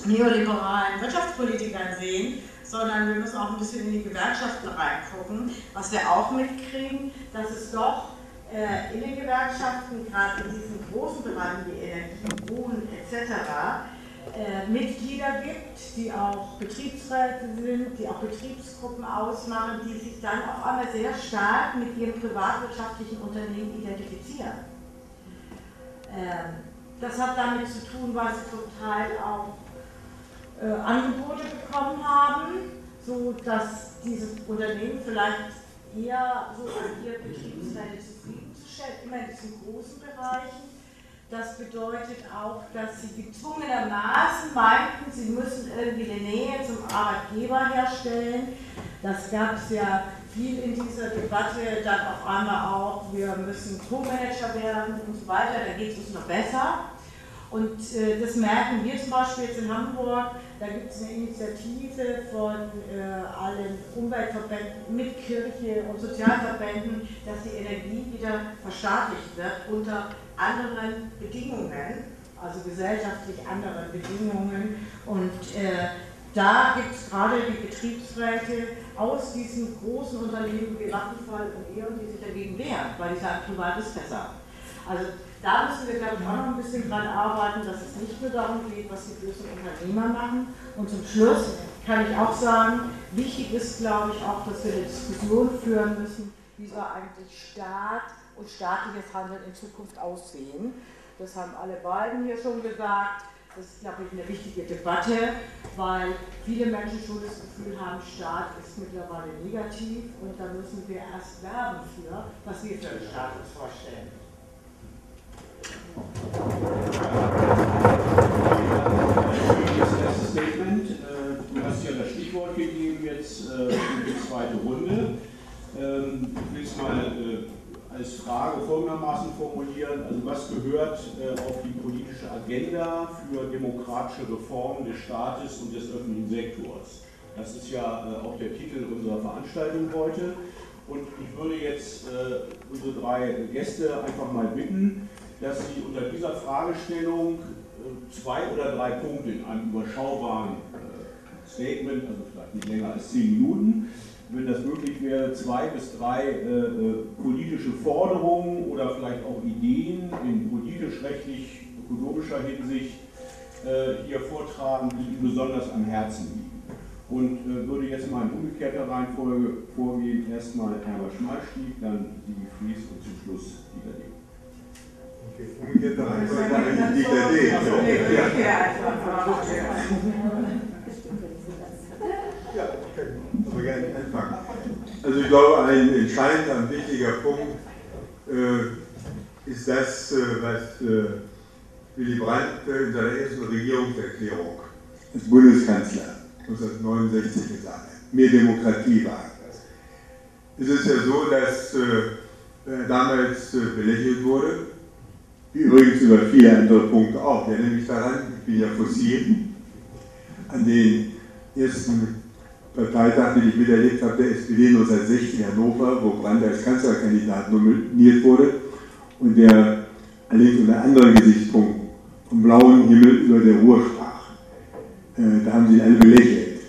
neoliberalen Wirtschaftspolitikern sehen, sondern wir müssen auch ein bisschen in die Gewerkschaften reingucken. Was wir auch mitkriegen, dass es doch äh, in den Gewerkschaften, gerade in diesen großen Bereichen wie Energie, Wohnen etc., äh, Mitglieder gibt, die auch Betriebsräte sind, die auch Betriebsgruppen ausmachen, die sich dann auf einmal sehr stark mit ihrem privatwirtschaftlichen Unternehmen identifizieren. Ähm, das hat damit zu tun, weil sie zum Teil auch äh, Angebote bekommen haben, so dass dieses Unternehmen vielleicht eher so an ihr Betriebsräte zufriedenzustellen, immer in diesen großen Bereichen. Das bedeutet auch, dass sie gezwungenermaßen meinten, sie müssen irgendwie eine Nähe zum Arbeitgeber herstellen. Das gab es ja viel in dieser Debatte, dann auf einmal auch, wir müssen Co-Manager werden und so weiter, da geht es uns noch besser. Und äh, das merken wir zum Beispiel jetzt in Hamburg, da gibt es eine Initiative von äh, allen Umweltverbänden mit Kirche und Sozialverbänden, dass die Energie wieder verstaatlicht wird unter anderen Bedingungen, also gesellschaftlich anderen Bedingungen. Und äh, da gibt es gerade die Betriebsräte aus diesen großen Unternehmen wie Vattenfall und E.ON, die sich dagegen wehren, weil die sagen, privat ist besser. Also da müssen wir, glaube ich, auch noch ein bisschen dran arbeiten, dass es nicht nur darum geht, was die bösen Unternehmer machen. Und zum Schluss kann ich auch sagen, wichtig ist, glaube ich, auch, dass wir eine Diskussion führen müssen, wie soll eigentlich Staat und staatliches Handeln in Zukunft aussehen. Das haben alle beiden hier schon gesagt. Das ist, glaube ich, eine wichtige Debatte, weil viele Menschen schon das Gefühl haben, Staat ist mittlerweile negativ und da müssen wir erst werben für, was wir für einen Staat uns vorstellen. Das Statement, äh, du hast ja das Stichwort gegeben jetzt äh, für die zweite Runde. Ähm, ich will es mal äh, als Frage folgendermaßen formulieren. Also was gehört auf die politische Agenda für demokratische Reformen des Staates und des öffentlichen Sektors? Das ist ja auch der Titel unserer Veranstaltung heute. Und ich würde jetzt unsere drei Gäste einfach mal bitten, dass sie unter dieser Fragestellung äh, zwei oder drei Punkte in einem überschaubaren äh, Statement, also vielleicht nicht länger als zehn Minuten, wenn das möglich wäre, zwei bis drei äh, äh, politische Forderungen oder vielleicht auch Ideen in politisch-rechtlich-ökonomischer Hinsicht äh, hier vortragen, die Ihnen besonders am Herzen liegen. Und äh, würde jetzt mal in umgekehrter Reihenfolge vorgehen, erstmal Herbert Schmalstieg, dann die Fries und zum Schluss Dieter Ding. Also ich glaube, ein entscheidender und wichtiger Punkt äh, ist das, äh, was äh, Willy Brandt in seiner ersten Regierungserklärung als Bundeskanzler 1969 gesagt hat. Mehr Demokratie war das. Es ist ja so, dass äh, damals äh, belächelt wurde, übrigens über viele andere Punkte auch. Ich erinnere mich daran, ich bin ja fossil, an den ersten Parteitag, den ich miterlebt habe, der SPD 1960 in Hannover, wo Brandt als Kanzlerkandidat nominiert wurde und der allerdings unter anderen Gesichtspunkten vom blauen Himmel über der Ruhr sprach. Äh, da haben sie ihn alle belächelt.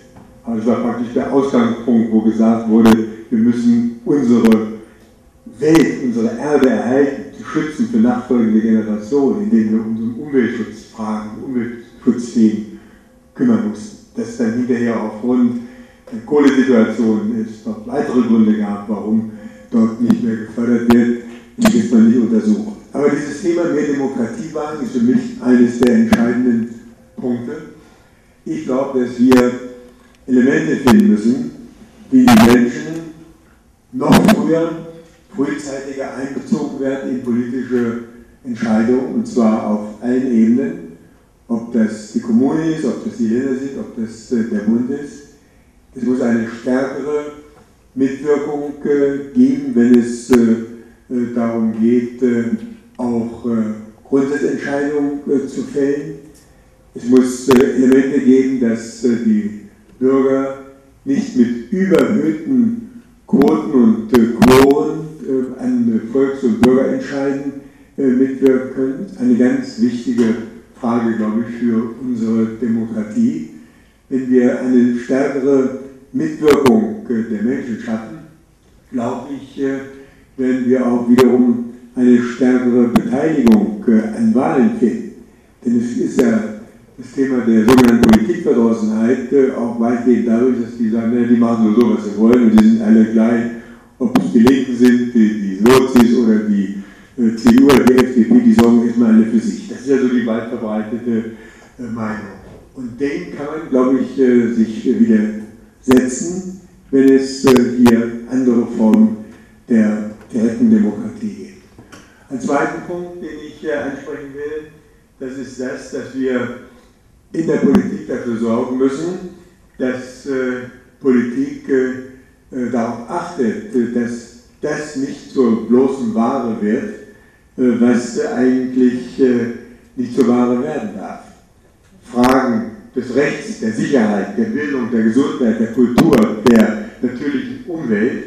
Aber das war praktisch der Ausgangspunkt, wo gesagt wurde, wir müssen unsere Welt, unsere Erde erhalten, schützen für nachfolgende Generationen, indem wir uns um Umweltschutzfragen, Umweltschutzthemen kümmern mussten. Dass dann hinterher aufgrund der Kohlesituation es noch weitere Gründe gab, warum dort nicht mehr gefördert wird, ist jetzt mal nicht untersucht. Aber dieses Thema mehr Demokratie wagen ist für mich eines der entscheidenden Punkte. Ich glaube, dass wir Elemente finden müssen, wie die Menschen noch früher, frühzeitiger einbezogen werden in politische Entscheidungen, und zwar auf allen Ebenen, ob das die Kommune ist, ob das die Länder sind, ob das äh, der Bund ist. Es muss eine stärkere Mitwirkung äh, geben, wenn es äh, darum geht, auch Grundsatzentscheidungen zu fällen. Es muss Elemente geben, dass die Bürger nicht mit überhöhten Quoten und Volks- und Bürgerentscheiden mitwirken können. Eine ganz wichtige Frage, glaube ich, für unsere Demokratie. Wenn wir eine stärkere Mitwirkung der Menschen schaffen, glaube ich, werden wir auch wiederum eine stärkere Beteiligung an Wahlen finden. Denn es ist ja das Thema der sogenannten Politikverdrossenheit auch weitgehend dadurch, dass die sagen, die machen nur so, was sie wollen und die sind alle gleich, ob es die Linken sind, die, die Sozis oder die äh, CDU oder die FDP, die sorgen erstmal alle für sich. Das ist ja so die weit verbreitete äh, Meinung. Und dem kann man, glaube ich, äh, sich widersetzen, wenn es hier andere Formen der direkten Demokratie gibt. Ein zweiter Punkt, den ich ansprechen will, das ist das, dass wir in der Politik dafür sorgen müssen, dass Politik darauf achtet, dass das nicht zur bloßen Ware wird, was eigentlich nicht zur Ware werden darf. Fragen des Rechts, der Sicherheit, der Bildung, der Gesundheit, der Kultur, der natürlichen Umwelt.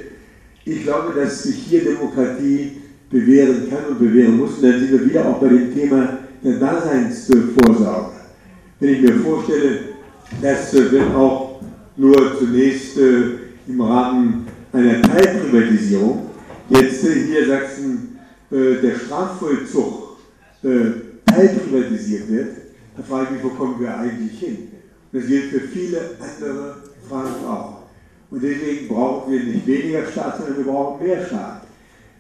Ich glaube, dass sich hier Demokratie bewähren kann und bewähren muss. Und dann sind wir wieder auch bei dem Thema der Daseinsvorsorge. Wenn ich mir vorstelle, dass wenn auch nur zunächst im Rahmen einer Teilprivatisierung jetzt hier Sachsen der Strafvollzug äh, teilprivatisiert wird, da frage ich mich, wo kommen wir eigentlich hin? Das gilt für viele andere Fragen auch. Und deswegen brauchen wir nicht weniger Staat, sondern wir brauchen mehr Staat.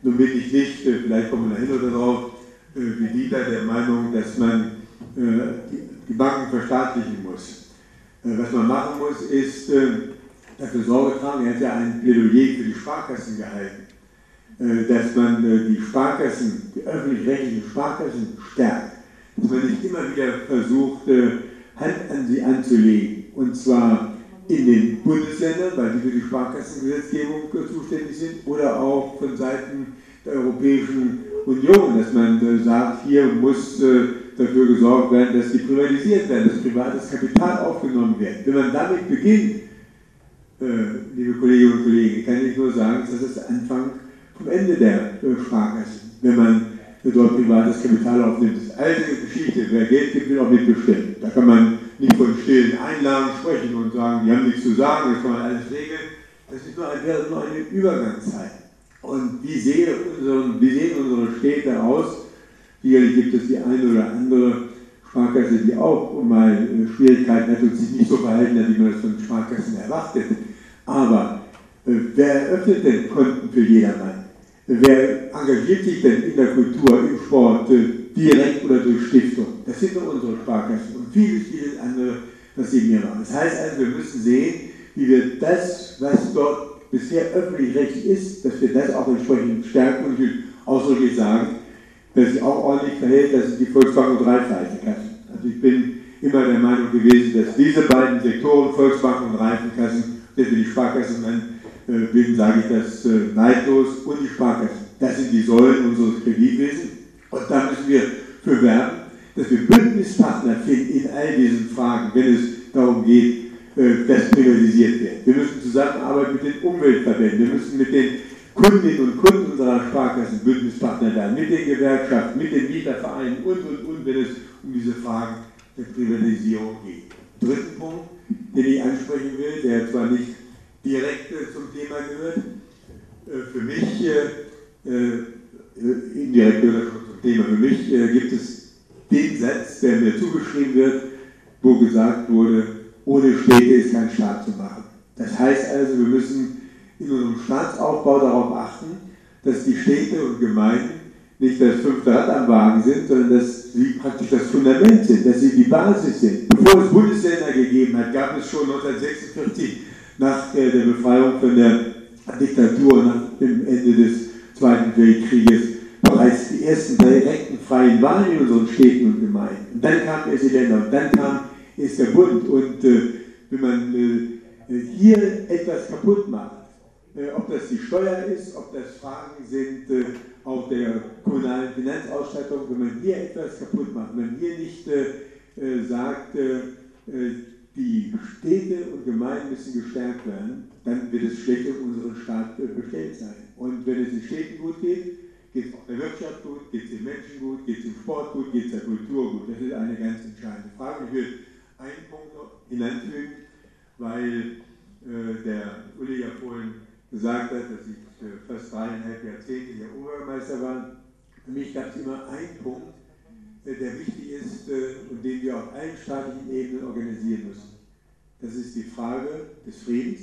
Nun bin ich nicht, äh, vielleicht kommen wir da hin oder drauf, äh, wie Dieter der Meinung, dass man äh, die Banken verstaatlichen muss. Was man machen muss, ist dafür Sorge tragen, er hat ja ein Plädoyer für die Sparkassen gehalten, dass man die Sparkassen, die öffentlich-rechtlichen Sparkassen stärkt, dass man nicht immer wieder versucht, Hand an sie anzulegen, und zwar in den Bundesländern, weil die für die Sparkassengesetzgebung zuständig sind, oder auch von Seiten der Europäischen Union, dass man äh, sagt, hier muss äh, dafür gesorgt werden, dass die privatisiert werden, dass privates Kapital aufgenommen wird. Wenn man damit beginnt, äh, liebe Kolleginnen und Kollegen, kann ich nur sagen, das ist der Anfang vom Ende der Sparkassen. Wenn man dort privates Kapital aufnimmt. Das ist alte Geschichte, wer Geld gibt, will auch mitbestimmen. Da kann man nicht von stillen Einlagen sprechen und sagen, die haben nichts zu sagen, das kann man alles regeln. Das ist nur, wäre nur eine Übergangszeit. Und wie sehen, unsere, wie sehen unsere Städte aus? Sicherlich gibt es die eine oder andere Sparkasse, die auch mal äh, Schwierigkeiten hat und sich nicht so verhalten hat, wie man das von Sparkassen erwartet. Aber äh, wer eröffnet denn Konten für jedermann? Wer engagiert sich denn in der Kultur, im Sport, äh, direkt oder durch Stiftung? Das sind doch unsere Sparkassen und vieles, vieles andere, was sie mir machen. Das heißt also, wir müssen sehen, wie wir das, was dort bisher öffentlich-rechtlich ist, dass wir das auch entsprechend stärken und ausdrücklich sagen, dass sich auch ordentlich verhält, das sind die Volksbanken und Raiffeisenkassen. Also ich bin immer der Meinung gewesen, dass diese beiden Sektoren, Volksbanken und Reifenkassen, für die Sparkassen dann äh, bin, sage ich das äh, neidlos, und die Sparkassen. Das sind die Säulen unseres Kreditwesens. Und da müssen wir für werben, dass wir Bündnispartner finden in all diesen Fragen, wenn es darum geht, äh, dass privatisiert wird. Wir müssen zusammenarbeiten mit den Umweltverbänden, wir müssen mit den Kundinnen und Kunden unserer Sparkassen Bündnispartner werden, mit den Gewerkschaften, mit den Mietervereinen und, und, und, wenn es um diese Fragen der Privatisierung geht. Dritten Punkt, den ich ansprechen will, der zwar nicht direkt äh, zum Thema gehört. Äh, für mich, äh, indirekt gehört schon zum Thema, für mich gibt es den Satz, der mir zugeschrieben wird, wo gesagt wurde, ohne Städte ist kein Staat zu machen. Das heißt also, wir müssen in unserem Staatsaufbau darauf achten, dass die Städte und Gemeinden nicht das fünfte Rad am Wagen sind, sondern dass sie praktisch das Fundament sind, dass sie die Basis sind. Bevor es Bundesländer gegeben hat, gab es schon 1946 nach der Befreiung von der Diktatur, nach dem Ende des Zweiten Weltkrieges, bereits die ersten direkten freien Wahlen in unseren Städten und Gemeinden. Und dann kamen erst die Länder und dann kam erst der Bund. Und äh, wenn man äh, hier etwas kaputt macht, äh, ob das die Steuer ist, ob das Fragen sind äh, auch der kommunalen Finanzausstattung, wenn man hier etwas kaputt macht, wenn man hier nicht äh, äh, sagt, die Städte und Gemeinden müssen gestärkt werden, dann wird es schlecht um unseren Staat bestellt sein. Und wenn es den Städten gut geht, geht es auch der Wirtschaft gut, geht es den Menschen gut, geht es dem Sport gut, geht es der Kultur gut. Das ist eine ganz entscheidende Frage. Ich will einen Punkt noch hinanfügen, weil äh, der Uli ja vorhin gesagt hat, dass ich äh, fast dreieinhalb Jahrzehnte hier Oberbürgermeister war. Für mich gab es immer einen Punkt, äh, der wichtig ist äh, und den wir auf allen staatlichen Ebenen organisieren müssen. Das ist die Frage des Friedens,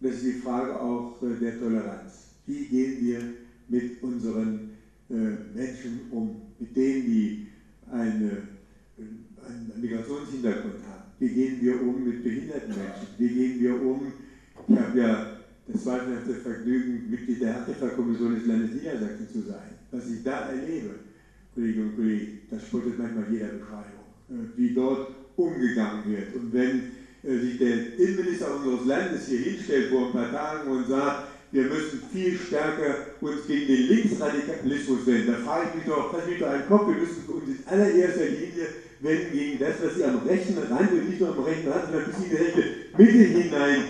das ist die Frage auch der Toleranz. Wie gehen wir mit unseren Menschen um, mit denen, die eine, einen Migrationshintergrund haben? Wie gehen wir um mit behinderten Menschen? Wie gehen wir um? Ich habe ja das zweifelhafte Vergnügen, Mitglied der Härtefallkommission des Landes Niedersachsen zu sein. Was ich da erlebe, Kolleginnen und Kollegen, das spottet manchmal jeder Beschreibung, äh, wie dort umgegangen wird. Und wenn äh, sich der Innenminister unseres Landes hier hinstellt vor ein paar Tagen und sagt, wir müssen viel stärker uns gegen den Linksradikalismus wenden. Da frage ich mich doch, was mich doch ein Kopf, wir müssen uns in allererster Linie wenden gegen das, was sie am rechten Rand und nicht nur am rechten Rand, sondern bis in die rechte Mitte hinein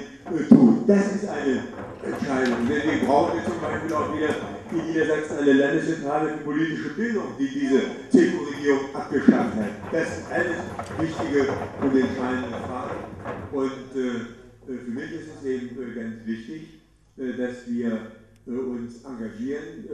tun. Das ist eine Entscheidung. Deswegen brauchen wir zum Beispiel auch wieder in Niedersachsen eine Landeszentrale für politische Bildung, die diese CDU-Regierung abgeschafft hat. Das sind alles wichtige und entscheidende Fragen. Und äh, für mich ist es eben äh, ganz wichtig, äh, dass wir äh, uns engagieren,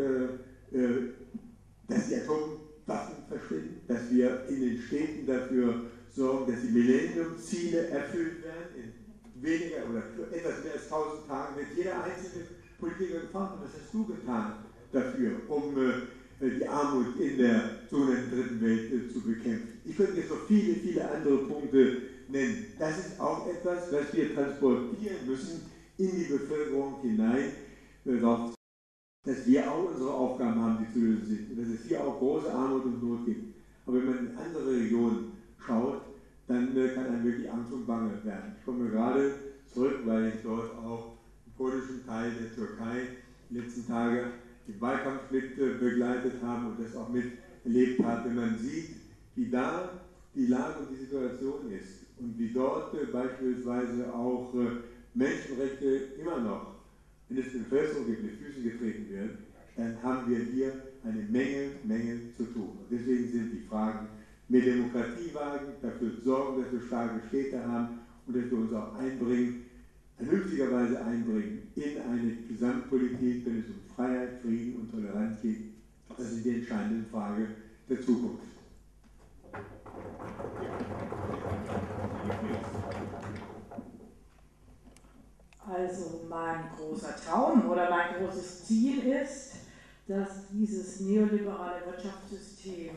äh, dass die Atom Waffen verschwinden, dass wir in den Städten dafür sorgen, dass die Millennium-Ziele erfüllt werden. Weniger oder etwas mehr als 1000 Tagen wird jeder einzelne Politiker gefragt, was hast du getan dafür, um äh, die Armut in der sogenannten dritten Welt äh, zu bekämpfen. Ich könnte jetzt noch viele, viele andere Punkte nennen. Das ist auch etwas, was wir transportieren müssen in die Bevölkerung hinein, dass wir auch unsere Aufgaben haben, die zu lösen sind und dass es hier auch große Armut und Not gibt. Aber wenn man in andere Regionen schaut, dann äh, kann einem wirklich Angst und Bange werden. Ich komme gerade zurück, weil ich dort auch im kurdischen Teil der Türkei die letzten Tage den Wahlkampf mit äh, begleitet habe und das auch miterlebt habe. Wenn man sieht, wie da die Lage und die Situation ist und wie dort äh, beispielsweise auch Menschenrechte immer noch, wenn es eine Bevölkerung gibt, mit Füßen getreten werden, dann haben wir hier eine Menge, Menge zu tun. Und deswegen sind die Fragen mehr Demokratie wagen, dafür sorgen, dass wir starke Städte haben und dass wir uns auch einbringen, vernünftigerweise einbringen in eine Gesamtpolitik, wenn es um Freiheit, Frieden und Toleranz geht. Das ist die entscheidende Frage der Zukunft. Also mein großer Traum oder mein großes Ziel ist, dass dieses neoliberale Wirtschaftssystem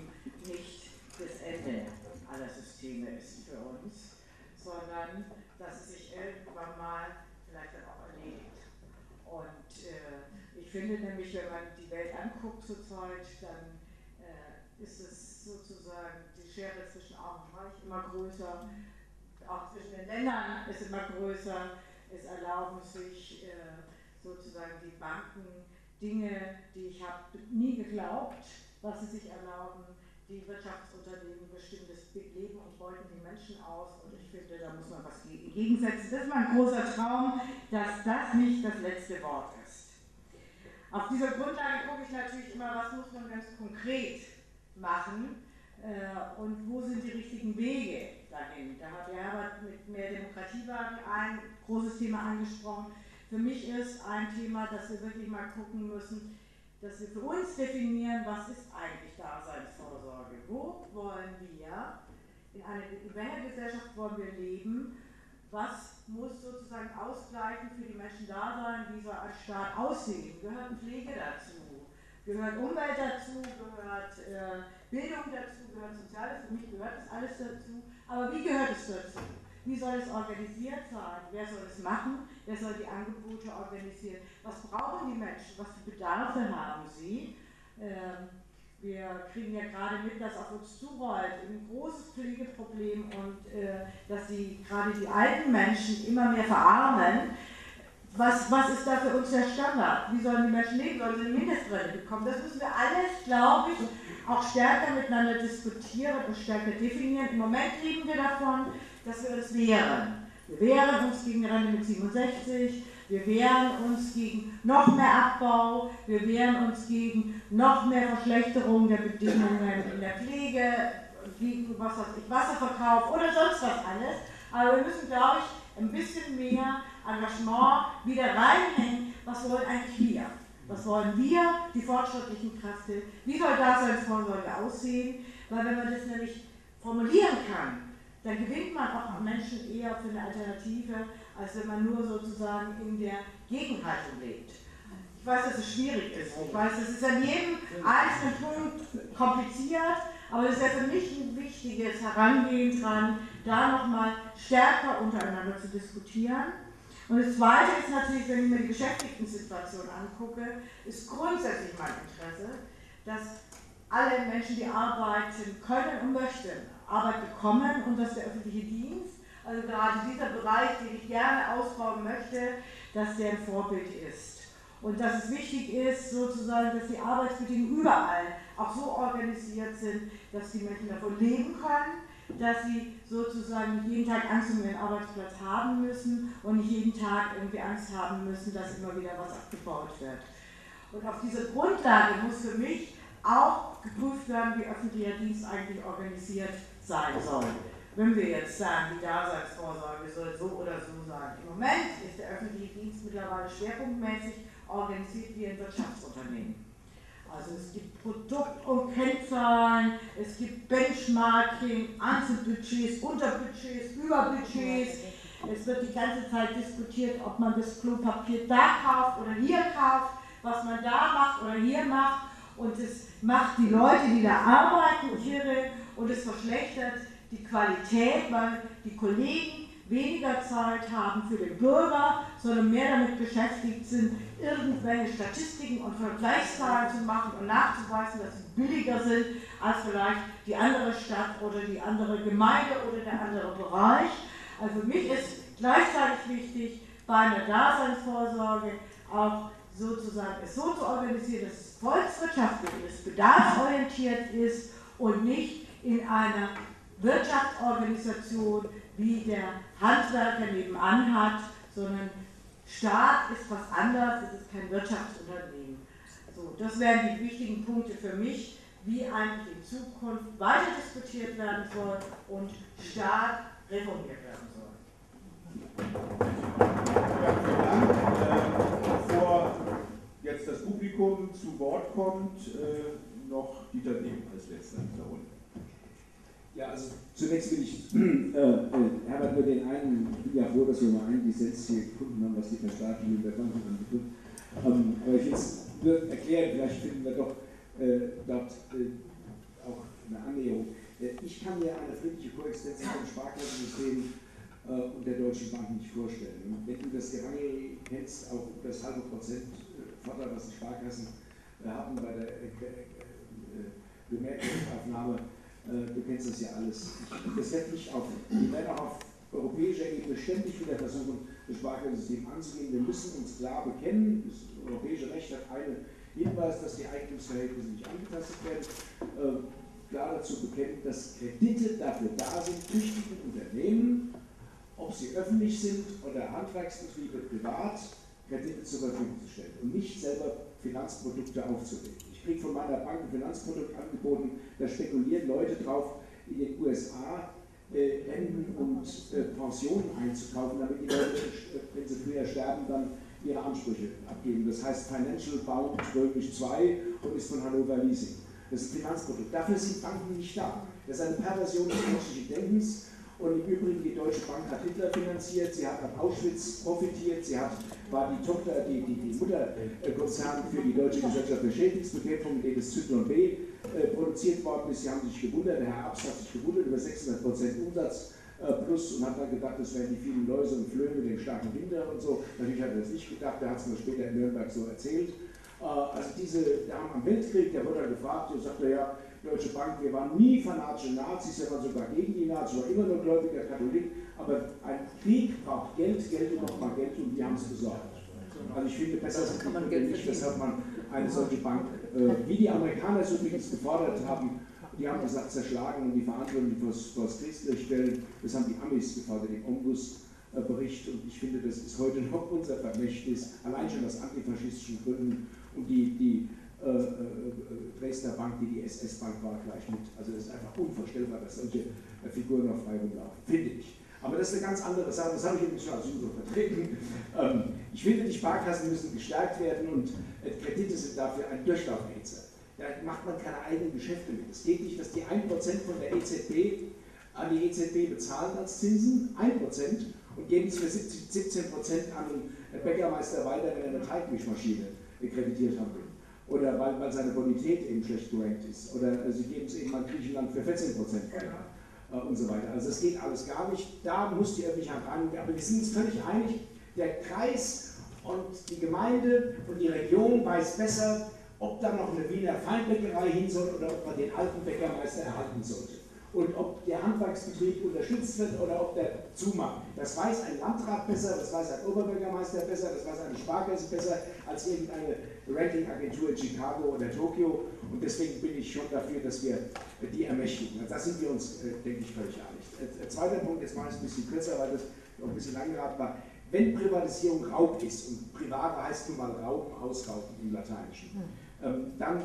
nicht das Ende aller Systeme ist für uns, sondern dass es sich irgendwann mal vielleicht dann auch erledigt. Und äh, ich finde nämlich, wenn man die Welt anguckt zurzeit, dann äh, ist es sozusagen die Schere zwischen Arm und Reich immer größer, auch zwischen den Ländern ist immer größer. Es erlauben sich äh, sozusagen die Banken Dinge, die ich habe nie geglaubt, was sie sich erlauben. Die Wirtschaftsunternehmen bestimmen das Leben und beuten die Menschen aus. Und ich finde, da muss man was gegensetzen. Das ist mein großer Traum, dass das nicht das letzte Wort ist. Auf dieser Grundlage gucke ich natürlich immer, was muss man ganz konkret machen äh, und wo sind die richtigen Wege dahin. Da hat Herbert mit mehr Demokratiewagen ein großes Thema angesprochen. Für mich ist ein Thema, dass wir wirklich mal gucken müssen, dass wir für uns definieren, was ist eigentlich Daseinsvorsorge? Wo wollen wir, in einer Gesellschaft wollen wir leben? Was muss sozusagen ausgleichend für die Menschen da sein? Wie soll ein Staat aussehen? Gehört Pflege dazu? Gehört Umwelt dazu? Gehört äh, Bildung dazu? Gehört Soziales? Für mich gehört das alles dazu. Aber wie gehört es dazu? Wie soll es organisiert sein? Wer soll es machen? Wer soll die Angebote organisieren? Was brauchen die Menschen? Was für Bedarfe haben sie? Ähm, wir kriegen ja gerade mit, dass auf uns zurollt ein großes Pflegeproblem und äh, dass sie gerade die alten Menschen immer mehr verarmen. Was, was ist da für uns der Standard? Wie sollen die Menschen leben? Sollen sie eine Mindestrente bekommen? Das müssen wir alles, glaube ich, auch stärker miteinander diskutieren und stärker definieren. Im Moment leben wir davon, dass wir uns wehren. Wir wehren uns gegen Rente mit 67, wir wehren uns gegen noch mehr Abbau, wir wehren uns gegen noch mehr Verschlechterung der Bedingungen in der Pflege, gegen was weiß ich, Wasserverkauf oder sonst was alles. Aber wir müssen, glaube ich, ein bisschen mehr Engagement wieder reinhängen. Was wollen eigentlich wir? Was wollen wir, die fortschrittlichen Kräfte? Wie soll Daseinsvorsorge aussehen? Weil wenn man das nämlich formulieren kann, dann gewinnt man auch Menschen eher für eine Alternative, als wenn man nur sozusagen in der Gegenhaltung lebt. Ich weiß, dass es schwierig ist. Ich weiß, das ist an jedem einzelnen Punkt kompliziert, aber es ist ja für mich ein wichtiges Herangehen dran, da nochmal stärker untereinander zu diskutieren. Und das Zweite ist natürlich, wenn ich mir die Beschäftigten-Situation angucke, ist grundsätzlich mein Interesse, dass alle Menschen, die arbeiten können und möchten, Arbeit bekommen und dass der öffentliche Dienst, also gerade dieser Bereich, den ich gerne ausbauen möchte, dass der ein Vorbild ist. Und dass es wichtig ist, sozusagen, dass die Arbeitsbedingungen überall auch so organisiert sind, dass die Menschen davon leben können, dass sie sozusagen jeden Tag Angst um ihren Arbeitsplatz haben müssen und nicht jeden Tag irgendwie Angst haben müssen, dass immer wieder was abgebaut wird. Und auf dieser Grundlage muss für mich auch geprüft werden, wie öffentlicher Dienst eigentlich organisiert sein soll. Wenn wir jetzt sagen, die Daseinsvorsorge soll so oder so sein. Im Moment ist der öffentliche Dienst mittlerweile schwerpunktmäßig organisiert wie ein Wirtschaftsunternehmen. Also es gibt Produkt- und Kennzahlen, es gibt Benchmarking, Einzelbudgets, Unterbudgets, Überbudgets. Es wird die ganze Zeit diskutiert, ob man das Klopapier da kauft oder hier kauft, was man da macht oder hier macht. Und es macht die Leute, die da arbeiten, irre und es verschlechtert die Qualität, weil die Kollegen weniger Zeit haben für den Bürger, sondern mehr damit beschäftigt sind, irgendwelche Statistiken und Vergleichszahlen zu machen und nachzuweisen, dass sie billiger sind als vielleicht die andere Stadt oder die andere Gemeinde oder der andere Bereich. Also für mich ist gleichzeitig wichtig, bei einer Daseinsvorsorge auch sozusagen es so zu organisieren, dass es volkswirtschaftlich ist, bedarfsorientiert ist und nicht in einer Wirtschaftsorganisation wie der Handwerker nebenan hat, sondern Staat ist was anderes, es ist kein Wirtschaftsunternehmen. So, das wären die wichtigen Punkte für mich, wie eigentlich in Zukunft weiter diskutiert werden soll und Staat reformiert werden soll. Ja. Äh, bevor jetzt das Publikum zu Wort kommt, äh, noch Dieter Dehm als letzter dieser Runde. Ja, also zunächst will ich äh, äh, Herbert nur den einen, ich bin ja froh, dass wir mal einen Dissens hier gefunden haben, was die Verstaatlichung der Banken anbetrifft. Ähm, aber ich will es erklären, vielleicht finden wir doch äh, dort äh, auch eine Annäherung. Äh, ich kann mir eine friedliche Koexistenz vom Sparkassensystem äh, und der Deutschen Bank nicht vorstellen. Und wenn du das Gerangel kennst, auch das halbe Prozent Vorteil, was die Sparkassen haben bei der Bemerkungsaufnahme, du kennst das ja alles. Das wird nicht auf, wir werden auch auf europäischer Ebene ständig wieder versuchen, das Sparkassensystem anzugehen. Wir müssen uns klar bekennen, das europäische Recht hat einen Hinweis, dass die Eigentumsverhältnisse nicht angetastet werden, äh, klar dazu bekennen, dass Kredite dafür da sind, tüchtigen Unternehmen, ob sie öffentlich sind oder Handwerksbetriebe privat, Kredite zur Verfügung zu stellen und nicht selber Finanzprodukte aufzulegen kriege von meiner Bank ein Finanzprodukt angeboten, da spekulieren Leute drauf, in den USA äh, Renten und äh, Pensionen einzukaufen, damit die Leute, wenn sie früher sterben, dann ihre Ansprüche abgeben. Das heißt Financial Bound Römisch 2 und ist von Hannover Leasing. Das ist ein Finanzprodukt. Dafür sind Banken nicht da. Das ist eine Perversion des menschlichen Denkens und im Übrigen, die Deutsche Bank hat Hitler finanziert, sie hat an Auschwitz profitiert, sie hat, war die Tochter, die, die, die Mutterkonzern für die Deutsche Gesellschaft für Schädlingsbekämpfung, in dem das Zyklon B äh, produziert worden ist. Sie haben sich gewundert, der Herr Abs hat sich gewundert über 600 Umsatz äh, plus und hat dann gedacht, das wären die vielen Läuse und Flöhe mit dem starken Winter und so. Natürlich hat er das nicht gedacht, der hat es mir später in Nürnberg so erzählt. Äh, also diese, der haben am Weltkrieg, der wurde dann gefragt, und sagte, ja, Deutsche Bank, wir waren nie fanatische Nazis, wir waren sogar gegen die Nazis, war immer nur gläubiger Katholik, aber ein Krieg braucht Geld, Geld und nochmal Geld und wir haben es besorgt. Also ich finde, besser sind man Geld nicht, weshalb man eine solche Bank, äh, wie die Amerikaner es übrigens gefordert haben, die haben gesagt, zerschlagen und die Verantwortung vor, vor das Kriegsgericht stellen, das haben die Amis gefordert im Ombudsbericht und ich finde, das ist heute noch unser Vermächtnis, allein schon aus antifaschistischen Gründen. Und die, die Dresdner Bank, die die SS-Bank war, gleich mit. Also es ist einfach unvorstellbar, dass solche äh, Figuren noch frei rumlaufen, finde ich. Aber das ist eine ganz andere Sache, das habe ich übrigens schon als User vertreten. Ähm, ich finde, die Sparkassen müssen gestärkt werden und Kredite sind dafür ein Durchlaufrätsel. Da macht man keine eigenen Geschäfte mit. Es geht nicht, dass die 1% von der EZB an die EZB bezahlen als Zinsen, 1%, und geben es für 17% an den Bäckermeister weiter, wenn er eine Teigmischmaschine kreditiert haben will oder weil, weil seine Bonität eben schlecht gerankt ist. Oder äh, sie geben es eben an Griechenland für 14 Prozent äh, und so weiter. Also es geht alles gar nicht. Da muss die öffentliche Hand ran. Aber wir sind uns völlig einig, der Kreis und die Gemeinde und die Region weiß besser, ob da noch eine Wiener Feinbäckerei hin soll oder ob man den alten Bäckermeister erhalten sollte und ob der Handwerksbetrieb unterstützt wird oder ob der zumacht. Das weiß ein Landrat besser, das weiß ein Oberbürgermeister besser, das weiß eine Sparkasse besser als irgendeine Rankingagentur in Chicago oder Tokio. Und deswegen bin ich schon dafür, dass wir die ermächtigen. Da sind wir uns, äh, denke ich, völlig einig. Äh, zweiter Punkt, jetzt mache ich es ein bisschen kürzer, weil das noch ein bisschen lang geraten war. Wenn Privatisierung Raub ist, und private heißt nun mal Rauben, Ausrauben im Lateinischen, hm. ähm, dann äh,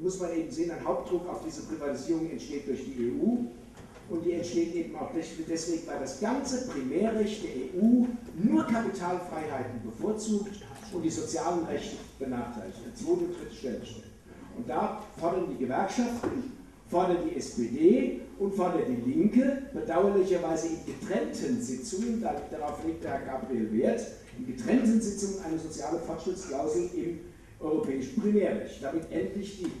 muss man eben sehen, ein Hauptdruck auf diese Privatisierung entsteht durch die EU und die entsteht eben auch deswegen, weil das ganze Primärrecht der EU nur Kapitalfreiheiten bevorzugt und die sozialen Rechte benachteiligt, an zweite und dritte Stelle. Und da fordern die Gewerkschaften, fordert die SPD und fordert die Linke, bedauerlicherweise in getrennten Sitzungen, darauf legt Herr Gabriel Wert, in getrennten Sitzungen eine soziale Fortschrittsklausel im europäischen Primärrecht, damit endlich die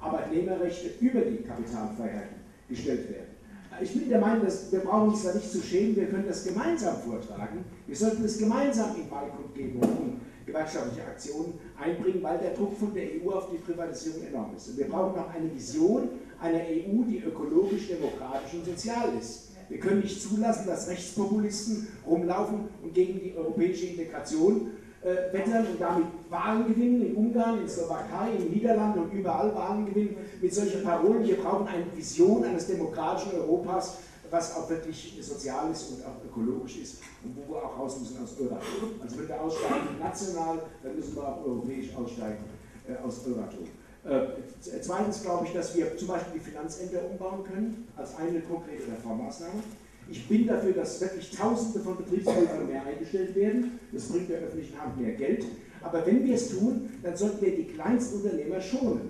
Arbeitnehmerrechte über die Kapitalfreiheiten gestellt werden. Ich bin der Meinung, dass wir brauchen uns da nicht zu schämen, wir können das gemeinsam vortragen. Wir sollten es gemeinsam in Wahlkundgebungen und gewerkschaftliche Aktionen einbringen, weil der Druck von der EU auf die Privatisierung enorm ist. Und wir brauchen auch eine Vision einer EU, die ökologisch, demokratisch und sozial ist. Wir können nicht zulassen, dass Rechtspopulisten rumlaufen und gegen die europäische Integration äh, wettern und damit Wahlen gewinnen, in Ungarn, in Slowakei, in den Niederlanden und überall Wahlen gewinnen mit solchen Parolen. Wir brauchen eine Vision eines demokratischen Europas, was auch wirklich sozial ist und auch ökologisch ist und wo wir auch raus müssen aus Euratom. Also wenn wir aussteigen national, dann müssen wir auch europäisch aussteigen äh, aus Euratom. Äh, zweitens glaube ich, dass wir zum Beispiel die Finanzämter umbauen können, als eine konkrete Reformmaßnahme. Ich bin dafür, dass wirklich Tausende von Betriebsprüfern mehr eingestellt werden. Das bringt der öffentlichen Hand mehr Geld. Aber wenn wir es tun, dann sollten wir die Kleinstunternehmer schonen.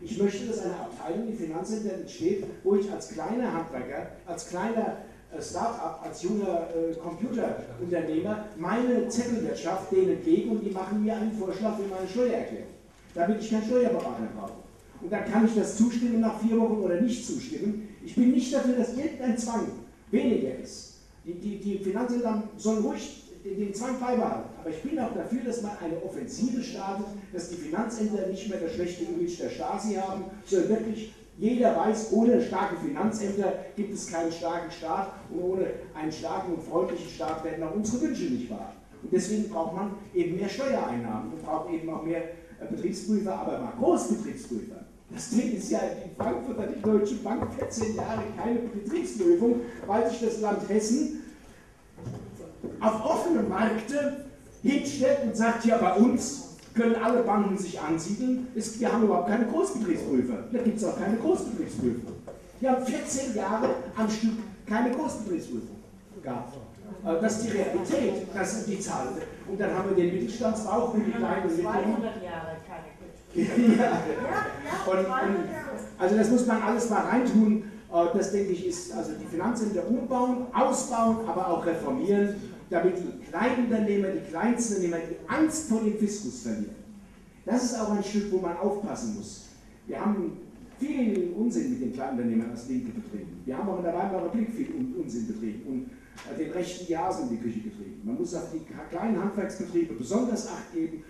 Ich möchte, dass eine Abteilung, die Finanzämter entsteht, wo ich als kleiner Handwerker, als kleiner äh, Start-up, als junger äh, Computerunternehmer meine Zettelwirtschaft denen gebe und die machen mir einen Vorschlag für meine Steuererklärung, damit ich keinen Steuerberater brauche. Und dann kann ich das zustimmen nach vier Wochen oder nicht zustimmen. Ich bin nicht dafür, dass irgendein Zwang weniger ist. Die, die, die Finanzämter sollen ruhig den Zwang beibehalten. Aber ich bin auch dafür, dass man eine Offensive startet, dass die Finanzämter nicht mehr das schlechte Image der Stasi haben, sondern wirklich jeder weiß, ohne starke Finanzämter gibt es keinen starken Staat und ohne einen starken und freundlichen Staat werden auch unsere Wünsche nicht wahr. Und deswegen braucht man eben mehr Steuereinnahmen und braucht eben auch mehr äh, Betriebsprüfer, aber mal Großbetriebsprüfer. Das Ding ist ja in Frankfurt hat die Deutsche Bank 14 Jahre keine Betriebsprüfung, weil sich das Land Hessen auf offene Märkte hinstellt und sagt, ja bei uns können alle Banken sich ansiedeln, wir haben überhaupt keine Großbetriebsprüfer. Da gibt es auch keine Großbetriebsprüfer. Die haben 14 Jahre am Stück keine Großbetriebsprüfung gehabt. Äh, das ist die Realität, das sind die Zahlen. Und dann haben wir den Mittelstandsbauch und die kleinen und mittleren. 200 Jahre. Und, und, also das muss man alles mal reintun. Äh, das denke ich ist, also die Finanzämter umbauen, ausbauen, aber auch reformieren, damit die Kleinunternehmer, die Kleinstunternehmer die Angst vor dem Fiskus verlieren. Das ist auch ein Stück, wo man aufpassen muss. Wir haben viel Unsinn mit den Kleinunternehmern als Linke betrieben. Wir haben auch in der Weimarer Republik viel Unsinn betrieben und äh, den rechten Jahres in die Küche getrieben. Man muss auf die kleinen Handwerksbetriebe besonders Acht geben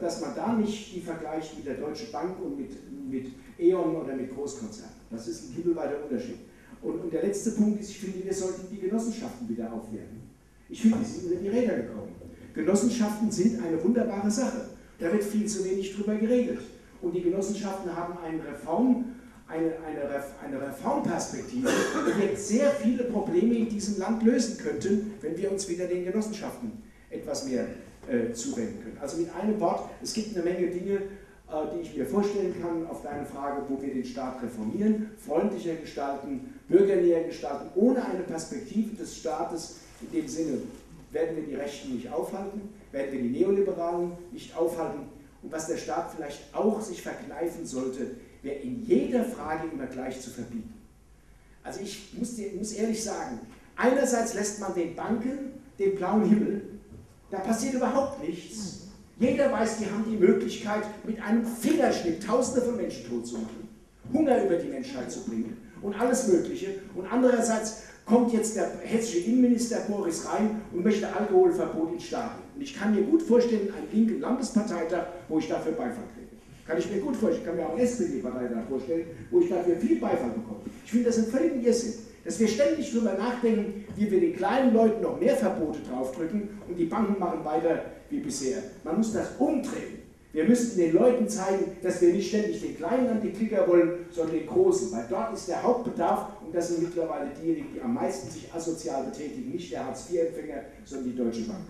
dass man da nicht die vergleicht mit der Deutschen Bank und mit, mit E.ON oder mit Großkonzernen. Das ist ein himmelweiter Unterschied. Und, und der letzte Punkt ist, ich finde, wir sollten die Genossenschaften wieder aufwerten. Ich finde, die sind unter die Räder gekommen. Genossenschaften sind eine wunderbare Sache. Da wird viel zu wenig drüber geregelt. Und die Genossenschaften haben eine Reform, eine, eine, eine Reformperspektive, die jetzt sehr viele Probleme in diesem Land lösen könnten, wenn wir uns wieder den Genossenschaften etwas mehr äh, zuwenden können. Also mit einem Wort, es gibt eine Menge Dinge, äh, die ich mir vorstellen kann auf deine Frage, wo wir den Staat reformieren, freundlicher gestalten, bürgernäher gestalten, ohne eine Perspektive des Staates. In dem Sinne werden wir die Rechten nicht aufhalten, werden wir die Neoliberalen nicht aufhalten. Und was der Staat vielleicht auch sich verkneifen sollte, wäre in jeder Frage immer gleich zu verbieten. Also ich muss, muss ehrlich sagen, einerseits lässt man den Banken den blauen Himmel, da passiert überhaupt nichts. Jeder weiß, die haben die Möglichkeit, mit einem Fingerschnitt Tausende von Menschen tot zu machen, Hunger über die Menschheit zu bringen und alles Mögliche. Und andererseits kommt jetzt der hessische Innenminister Boris Rhein und möchte Alkoholverbot in Staaten. Und ich kann mir gut vorstellen, einen linken Landesparteitag, wo ich dafür Beifall kriege. Kann ich mir gut vorstellen. Ich kann mir auch einen SPD-Parteitag vorstellen, wo ich dafür viel Beifall bekomme. Ich finde das ein völligen Irrsinn dass wir ständig darüber nachdenken, wie wir den kleinen Leuten noch mehr Verbote draufdrücken und die Banken machen weiter wie bisher. Man muss das umdrehen. Wir müssten den Leuten zeigen, dass wir nicht ständig den Kleinen an die Klicker wollen, sondern den Großen, weil dort ist der Hauptbedarf und das sind mittlerweile diejenigen, die am meisten sich asozial betätigen, nicht der Hartz-IV-Empfänger, sondern die Deutsche Bank.